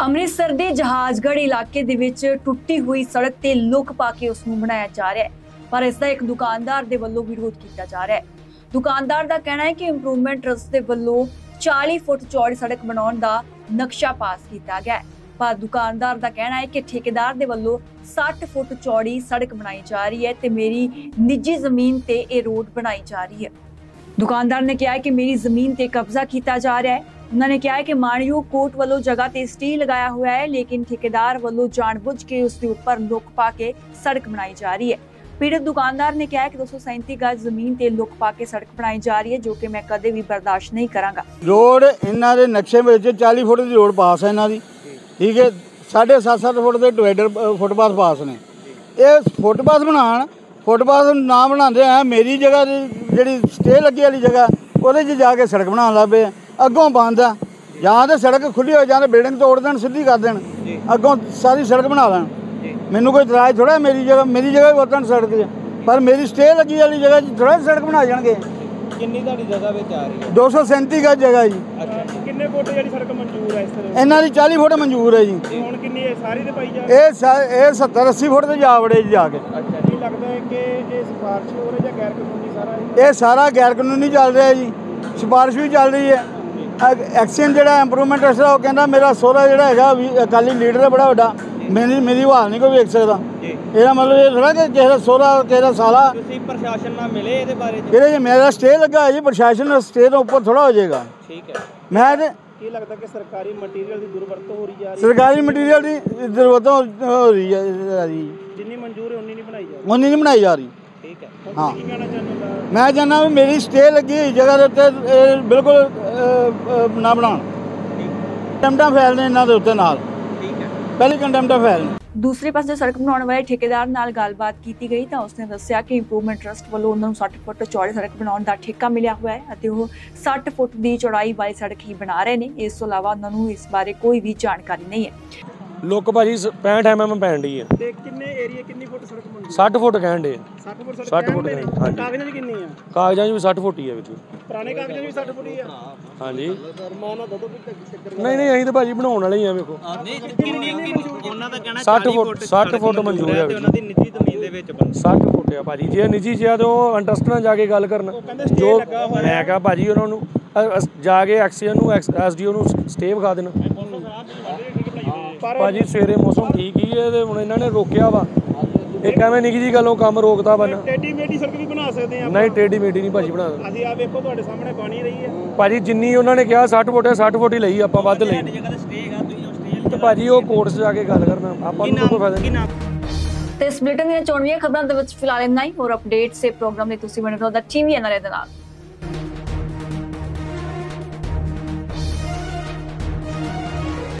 ਅੰਮ੍ਰਿਤਸਰ ਦੇ ਜਹਾਜ਼ਗੜ੍ਹ ਇਲਾਕੇ ਦੇ ਵਿੱਚ ਟੁੱਟੀ ਹੋਈ ਸੜਕ ਤੇ ਲੁੱਕ ਪਾ ਕੇ ਉਸ ਨੂੰ ਬਣਾਇਆ ਜਾ ਰਿਹਾ ਹੈ। ਪਰ ਇਸ ਦਾ ਇੱਕ ਦੁਕਾਨਦਾਰ ਦੇ ਵੱਲੋਂ ਵਿਰੋਧ ਕੀਤਾ ਜਾ ਰਿਹਾ ਹੈ। ਦੁਕਾਨਦਾਰ ਦਾ ਕਹਿਣਾ ਹੈ ਕਿ ਇੰਪਰੂਵਮੈਂਟ ਟਰਸਟ ਦੇ ਵੱਲੋਂ 40 ਫੁੱਟ ਚੌੜੀ ਸੜਕ ਬਣਾਉਣ ਦਾ ਨਕਸ਼ਾ ਪਾਸ ਕੀਤਾ ਗਿਆ ਹੈ। ਪਰ ਦੁਕਾਨਦਾਰ ਦਾ ਕਹਿਣਾ ਹੈ ਕਿ ਠੇਕੇਦਾਰ ਦੇ ਵੱਲੋਂ 60 ਫੁੱਟ ਚੌੜੀ ਸੜਕ ਬਣਾਈ ਜਾ ਰਹੀ ਹੈ ਤੇ ਮੇਰੀ ਨਿੱਜੀ ਜ਼ਮੀਨ ਤੇ ਇਹ ਰੋਡ ਬਣਾਈ ਜਾ ਰਹੀ ਹੈ। ਦੁਕਾਨਦਾਰ ਨੇ ਕਿਹਾ ਹੈ ਕਿ ਮੇਰੀ ਜ਼ਮੀਨ ਤੇ ਕਬਜ਼ਾ ਕੀਤਾ ਜਾ ਰਿਹਾ ਹੈ। ਉਹਨਾਂ ਨੇ ਕਿਹਾ ਹੈ ਕਿ ਮਾਣਯੋਗ ਕੋਰਟ ਵੱਲੋਂ ਜਗ੍ਹਾ ਤੇ ਸਟੇ ਲਗਾਇਆ ਹੋਇਆ ਹੈ, ਲੇਕਿਨ ਠੇਕੇਦਾਰ ਵੱਲੋਂ ਜਾਣਬੁੱਝ ਕੇ ਉਸ ਦੇ ਉੱਪਰ ਲੁੱਕ ਪਾ ਕੇ ਸੜਕ ਬਣਾਈ ਜਾ ਰਹੀ ਹੈ। ਪੀੜਤ ਦੁਕਾਨਦਾਰ ਨੇ ਕਿਹਾ ਹੈ ਕਿ 237 ਗਜ ਜ਼ਮੀਨ ਤੇ ਲੁੱਕ ਪਾ ਕੇ ਸੜਕ ਬਣਾਈ ਜਾ ਰਹੀ ਹੈ, ਜੋ ਕਿ ਮੈਂ ਕਦੇ ਵੀ ਬਰਦਾਸ਼ਤ ਨਹੀਂ ਕਰਾਂਗਾ। ਰੋਡ ਇਹਨਾਂ ਦੇ ਨਕਸ਼ੇ ਵਿੱਚ 40 ਫੁੱਟ ਦੀ ਰੋਡ ਪਾਸ ਹੈ ਇਹਨਾਂ ਦੀ। ਠੀਕ ਹੈ 7.5 ਫੁੱਟ ਦੇ ਡਿਵਾਈਡਰ ਫੁੱਟਪਾਥ ਪਾਸ ਨੇ। ਇਹ ਫੁੱਟਪਾਥ ਬਣਾਉਣ, ਫੁੱਟਪਾਥ ਨਾ ਬਣਾਉਂਦੇ ਆ, ਮੇਰੀ ਜਗ੍ਹਾ ਦੀ ਜਿਹੜੀ ਸਟੇ ਲੱਗੀ ਵਾਲੀ ਜਗ੍ਹਾ, ਉਹਦੇ 'ਚ ਜਾ ਕੇ ਸੜਕ ਬਣਾਉਣ ਲੱਗ ਪਏ ਅੱਗੋਂ ਬੰਦ ਆ। ਜਾਂ ਤੇ ਸੜਕ ਖੁੱਲੀ ਹੋ ਜਾਂ ਤੇ ਬਿਲਡਿੰਗ ਤੋੜ ਦੇਣ, ਸਿੱਧੀ ਕਰ ਦੇਣ। ਅੱਗੋਂ ਸਾਰੀ ਸੜਕ ਬਣਾ ਲੈਣ। ਮੈਨੂੰ ਕੋਈ ਇਤਰਾਜ਼ ਥੋੜਾ ਮੇਰੀ ਜਗ੍ਹਾ ਮੇਰੀ ਜਗ੍ਹਾ ਵੀ ਵਰਤਣ ਸੜਕ 'ਚ। ਪਰ ਮੇਰੀ ਸਟੇ ਲੱਗੀ ਵਾਲੀ ਜਗ੍ਹਾ 'ਚ ਥੋੜਾ ਸੜਕ ਬਣਾ ਜਾਣਗੇ। ਕਿੰਨੀ ਤੁਹਾਡੀ ਜਗ੍ਹਾ ਵਿੱਚ ਆ ਰਹੀ ਹੈ? 237 ਗਜ ਜਗ੍ਹਾ ਜੀ। ਕਿੰਨੇ ਫੁੱਟ ਜਿਹੜੀ ਸੜਕ ਮਨਜ਼ੂਰ ਹੈ ਇਸ ਤਰ੍ਹਾਂ? ਇਹਨਾਂ ਦੀ 40 ਫੁੱਟ ਮਨਜ਼ੂਰ ਹੈ ਜੀ। ਹੁਣ ਕਿੰਨੀ ਹੈ? ਸਾਰੀ ਤੇ ਪਾਈ ਜਾ ਇਹ ਸਾ- ਇਹ 70 80 ਫੁੱਟ ਤੇ ਜਾ ਵੜੇ ਜੀ ਜਾ ਕੇ। ਅੱਛਾ ਜੀ। ਲੱਗਦਾ ਹੈ ਕਿ ਇਹ ਸਿਫਾਰਸ਼ੀ ਹੋ ਰਹੀ ਜਾਂ ਗੈਰ ਕਾਨੂੰਨੀ ਸਾਰਾ ਇਹ? ਸਾਰਾ ਗੈਰ ਕਾਨੂੰਨੀ ਚੱਲ ਰਿਹਾ ਜੀ। ਸਿਫਾਰਿਸ਼ ਵੀ ਚੱਲ ਰਹੀ ਹੈ। ਐਕਸ਼ਨ ਜਿਹੜਾ ਇੰਪਰੂਵਮੈਂਟ ਅਸਰ ਉਹ ਕਹਿੰਦਾ ਮੇਰਾ ਸੋਹਰਾ ਜਿਹੜਾ ਹੈਗਾ ਅਕਾਲੀ ਲੀਡਰ ਹੈ ਬੜਾ ਵੱਡਾ। ਮੇਰੀ ਮੇਰੀ ਹਾਲ ਨਹੀਂ ਕੋਈ ਵੇਖ ਸਕਦਾ। ਇਹਦਾ ਮਤਲਬ ਇਹ ਥੋੜਾ ਕਿ ਕਿਸੇ ਦਾ ਸੋਹਰਾ ਕਿਸੇ ਦਾ ਸਾਲਾ। ਤੁਸੀਂ ਪ੍ਰਸ਼ਾਸਨ ਨਾਲ ਮਿਲੇ ਇਹਦੇ ਬਾਰੇ ਚ ਇਹਦੇ 'ਚ ਮੇਰਾ ਸਟੇ ਲੱਗਾ ਹੈ ਜੀ ਪ੍ਰਸ਼ਾਸਨ ਦਾ ਸਟੇ ਤੋਂ ਉੱਪਰ ਥੋੜਾ ਹੋ ਜਾਏਗਾ। ਠੀਕ ਹੈ। ਮੈਂ ਤੇ ਕੀ ਲੱਗਦਾ ਕਿ ਸਰਕਾਰੀ ਮਟੀਰੀਅਲ ਦੀ ਦੁਰਵਰਤੋਂ ਹੋ ਰਹੀ ਜਾ ਰਹੀ ਸਰਕਾਰੀ ਮਟੀਰੀਅਲ ਦੀ ਜ਼ਰੂਰਤ ਹੋ ਰਹੀ ਹੈ ਜੀ ਜਿੰਨੀ ਮਨਜ਼ੂਰ ਹੈ ਉਨੀ ਨਹੀਂ ਬਣਾਈ ਜਾ ਰਹੀ। ਉਨੀ ਨਹੀਂ ਬਣਾਈ ਜਾ ਰਹੀ। ਠੀਕ ਹੈ। ਹਾਂ। ਕੀ ਕਹਿਣਾ ਚਾਹੁੰਦੇ ਮੈਂ ਚਾਹੁੰਦਾ ਵੀ ਮੇਰੀ ਸਟੇ ਲੱਗੀ ਹੋਈ ਜਗ੍ਹਾ ਦੇ ਉੱਤੇ ਇਹ ਬਿਲਕੁਲ ਨਾ ਬਣਾਉਣ। ਕੰਟੈਂਪਟਾਂ ਫੈਲਨੇ ਇਹਨਾਂ ਦੇ ਉੱਤੇ ਨਾਲ। ਠੀਕ ਹੈ ਪਹਿਲੀ ਕੰਟੈਂਪਟਾਂ ਦੂਸਰੇ ਪਾਸੇ ਸੜਕ ਬਣਾਉਣ ਵਾਲੇ ਠੇਕੇਦਾਰ ਨਾਲ ਗੱਲਬਾਤ ਕੀਤੀ ਗਈ ਤਾਂ ਉਸਨੇ ਦੱਸਿਆ ਕਿ ਇੰਪਰੂਵਮੈਂਟ ਟਰਸਟ ਵੱਲੋਂ ਉਹਨਾਂ ਨੂੰ 60 ਫੁੱਟ ਚੌੜੀ ਸੜਕ ਬਣਾਉਣ ਦਾ ਠੇਕਾ ਮਿਲਿਆ ਹੋਇਆ ਹੈ ਅਤੇ ਉਹ 60 ਫੁੱਟ ਦੀ ਚੌੜਾਈ ਵਾਲੀ ਸੜਕ ਹੀ ਬਣਾ ਰਹੇ ਨੇ। ਇਸ ਤੋਂ ਇਲਾਵਾ ਉਹਨਾਂ ਨੂੰ ਇਸ ਬਾਰੇ ਕੋਈ ਵੀ ਜਾਣਕਾਰੀ ਨਹੀਂ ਹੈ। ਲੁੱਕ ਭਾਜੀ 65 ਐਮਐਮ ਪੈਣ ਡਈ ਆ। ਤੇ ਕਿੰਨੇ ਏਰੀਆ ਕਿੰਨੀ ਫੁੱਟ ਸੜਕ ਮਨਜ਼ੂਰ 60 ਫੁੱਟ ਕਹਿਣ ਡੇ 60 ਫੁੱਟ 60 ਫੁੱਟ ਕਹਿੰਦੇ ਨੇ। ਹਾਂਜੀ। ਕਾਗਜ਼ਾਂ 'ਚ ਕਿੰਨੀ ਆ? ਕਾਗਜ਼ਾਂ 'ਚ ਵੀ 60 ਫੁੱਟ ਹੀ ਆ ਵਿੱਚ। ਪੁਰਾਣੇ ਕਾਗਜ਼ਾਂ 'ਚ ਵੀ 60 ਫੁੱਟ ਹੀ ਆ? ਹਾਂਜੀ। ਦੋ ਦੋ ਨਹੀਂ ਨਹੀਂ ਅਸੀਂ ਤਾਂ ਭਾਜੀ ਬਣਾਉਣ ਵਾਲੇ ਹੀ ਆ ਵੇਖੋ। ਨਹੀਂ ਕਿੰਨੀ ਉਹਨਾਂ ਦਾ ਕਹਿਣਾ 60 ਫੁੱਟ 60 ਫੁੱਟ ਮਨਜ਼ੂਰ ਹੈ ਉਹਨਾਂ ਦੀ ਨਿੱਜੀ ਜ਼ਮੀਨ ਦੇ ਵਿੱਚ ਬਣਦਾ 60 ਫੁੱਟ ਆ ਭਾਜੀ ਜੇ ਨਿੱਜੀ ਜਿਆ ਤੇ ਉਹ ਇੰਟਰਸਟ ਨਾਲ ਜਾ ਕੇ ਗੱਲ ਕਰਨ। ਜੋ ਮੈਂ ਕਹਾ ਭਾਜੀ ਉਹਨਾਂ ਨੂੰ ਜਾ ਕੇ ਐਕਸੀਅਨ ਨੂੰ ਐਸਡੀਓ ਨੂੰ ਸਟੇ ਵਿਖਾ ਦੇਣ। ਭਾਜੀ ਸਵੇਰੇ ਮੌਸਮ ਠੀਕ ਹੀ ਹੈ ਤੇ ਹੁਣ ਇਹਨਾਂ ਨੇ ਰੋਕਿਆ ਵਾ। ਇਹ ਕਿਵੇਂ ਨਿੱਕੀ ਜੀ ਗੱਲੋਂ ਕੰਮ ਰੋਕਦਾ ਬੰਨ ਟੇਡੀ ਮੇਡੀ ਸੜਕ ਵੀ ਬਣਾ ਸਕਦੇ ਆ ਨਹੀਂ ਟੇਢੀ ਮੇਢੀ ਨਹੀਂ ਭਾਜੀ ਬਣਾ ਸਕਦੇ। ਅਸੀਂ ਆ ਵੇਖੋ ਤੁਹਾਡੇ ਸਾਹਮਣੇ ਬਣੀ ਰਹੀ ਹੈ। ਭਾਜੀ ਜਿੰਨੀ ਉਹਨਾਂ ਨੇ ਕਿਹਾ 60 ਫੁੱਟ ਹੈ 60 ਫੁੱਟ ਹੀ ਲਈ ਆਪਾਂ ਵੱਧ ਲਈ। ਤੇ ਤੇ ਭਾਜੀ ਉਹ ਕੋਰਟ 'ਚ ਜਾ ਕੇ ਗੱਲ ਕਰਨਾ ਆਪਾਂ ਨੂੰ ਤਾਂ ਕੋਈ ਫਾਇਦਾ ਨਹੀਂ। ਤੇ ਇਸ ਬੁਲੇਟਿਨ ਦੀਆਂ ਚੋਣਵੀਆਂ ਖਬਰਾਂ ਦੇ ਵਿੱਚ ਫਿਲਹਾਲ ਇੰਨਾ ਹੀ। ਹੋਰ ਅਪਡੇਟਸ ਸੇ ਪ੍ਰੋਗਰਾਮ ਲਈ ਤੁਸੀਂ ਬਣੇ ਰਹੋ ਦਾ ਟੀਵੀ ਐਨਆਰਏ ਦੇ ਨਾਲ।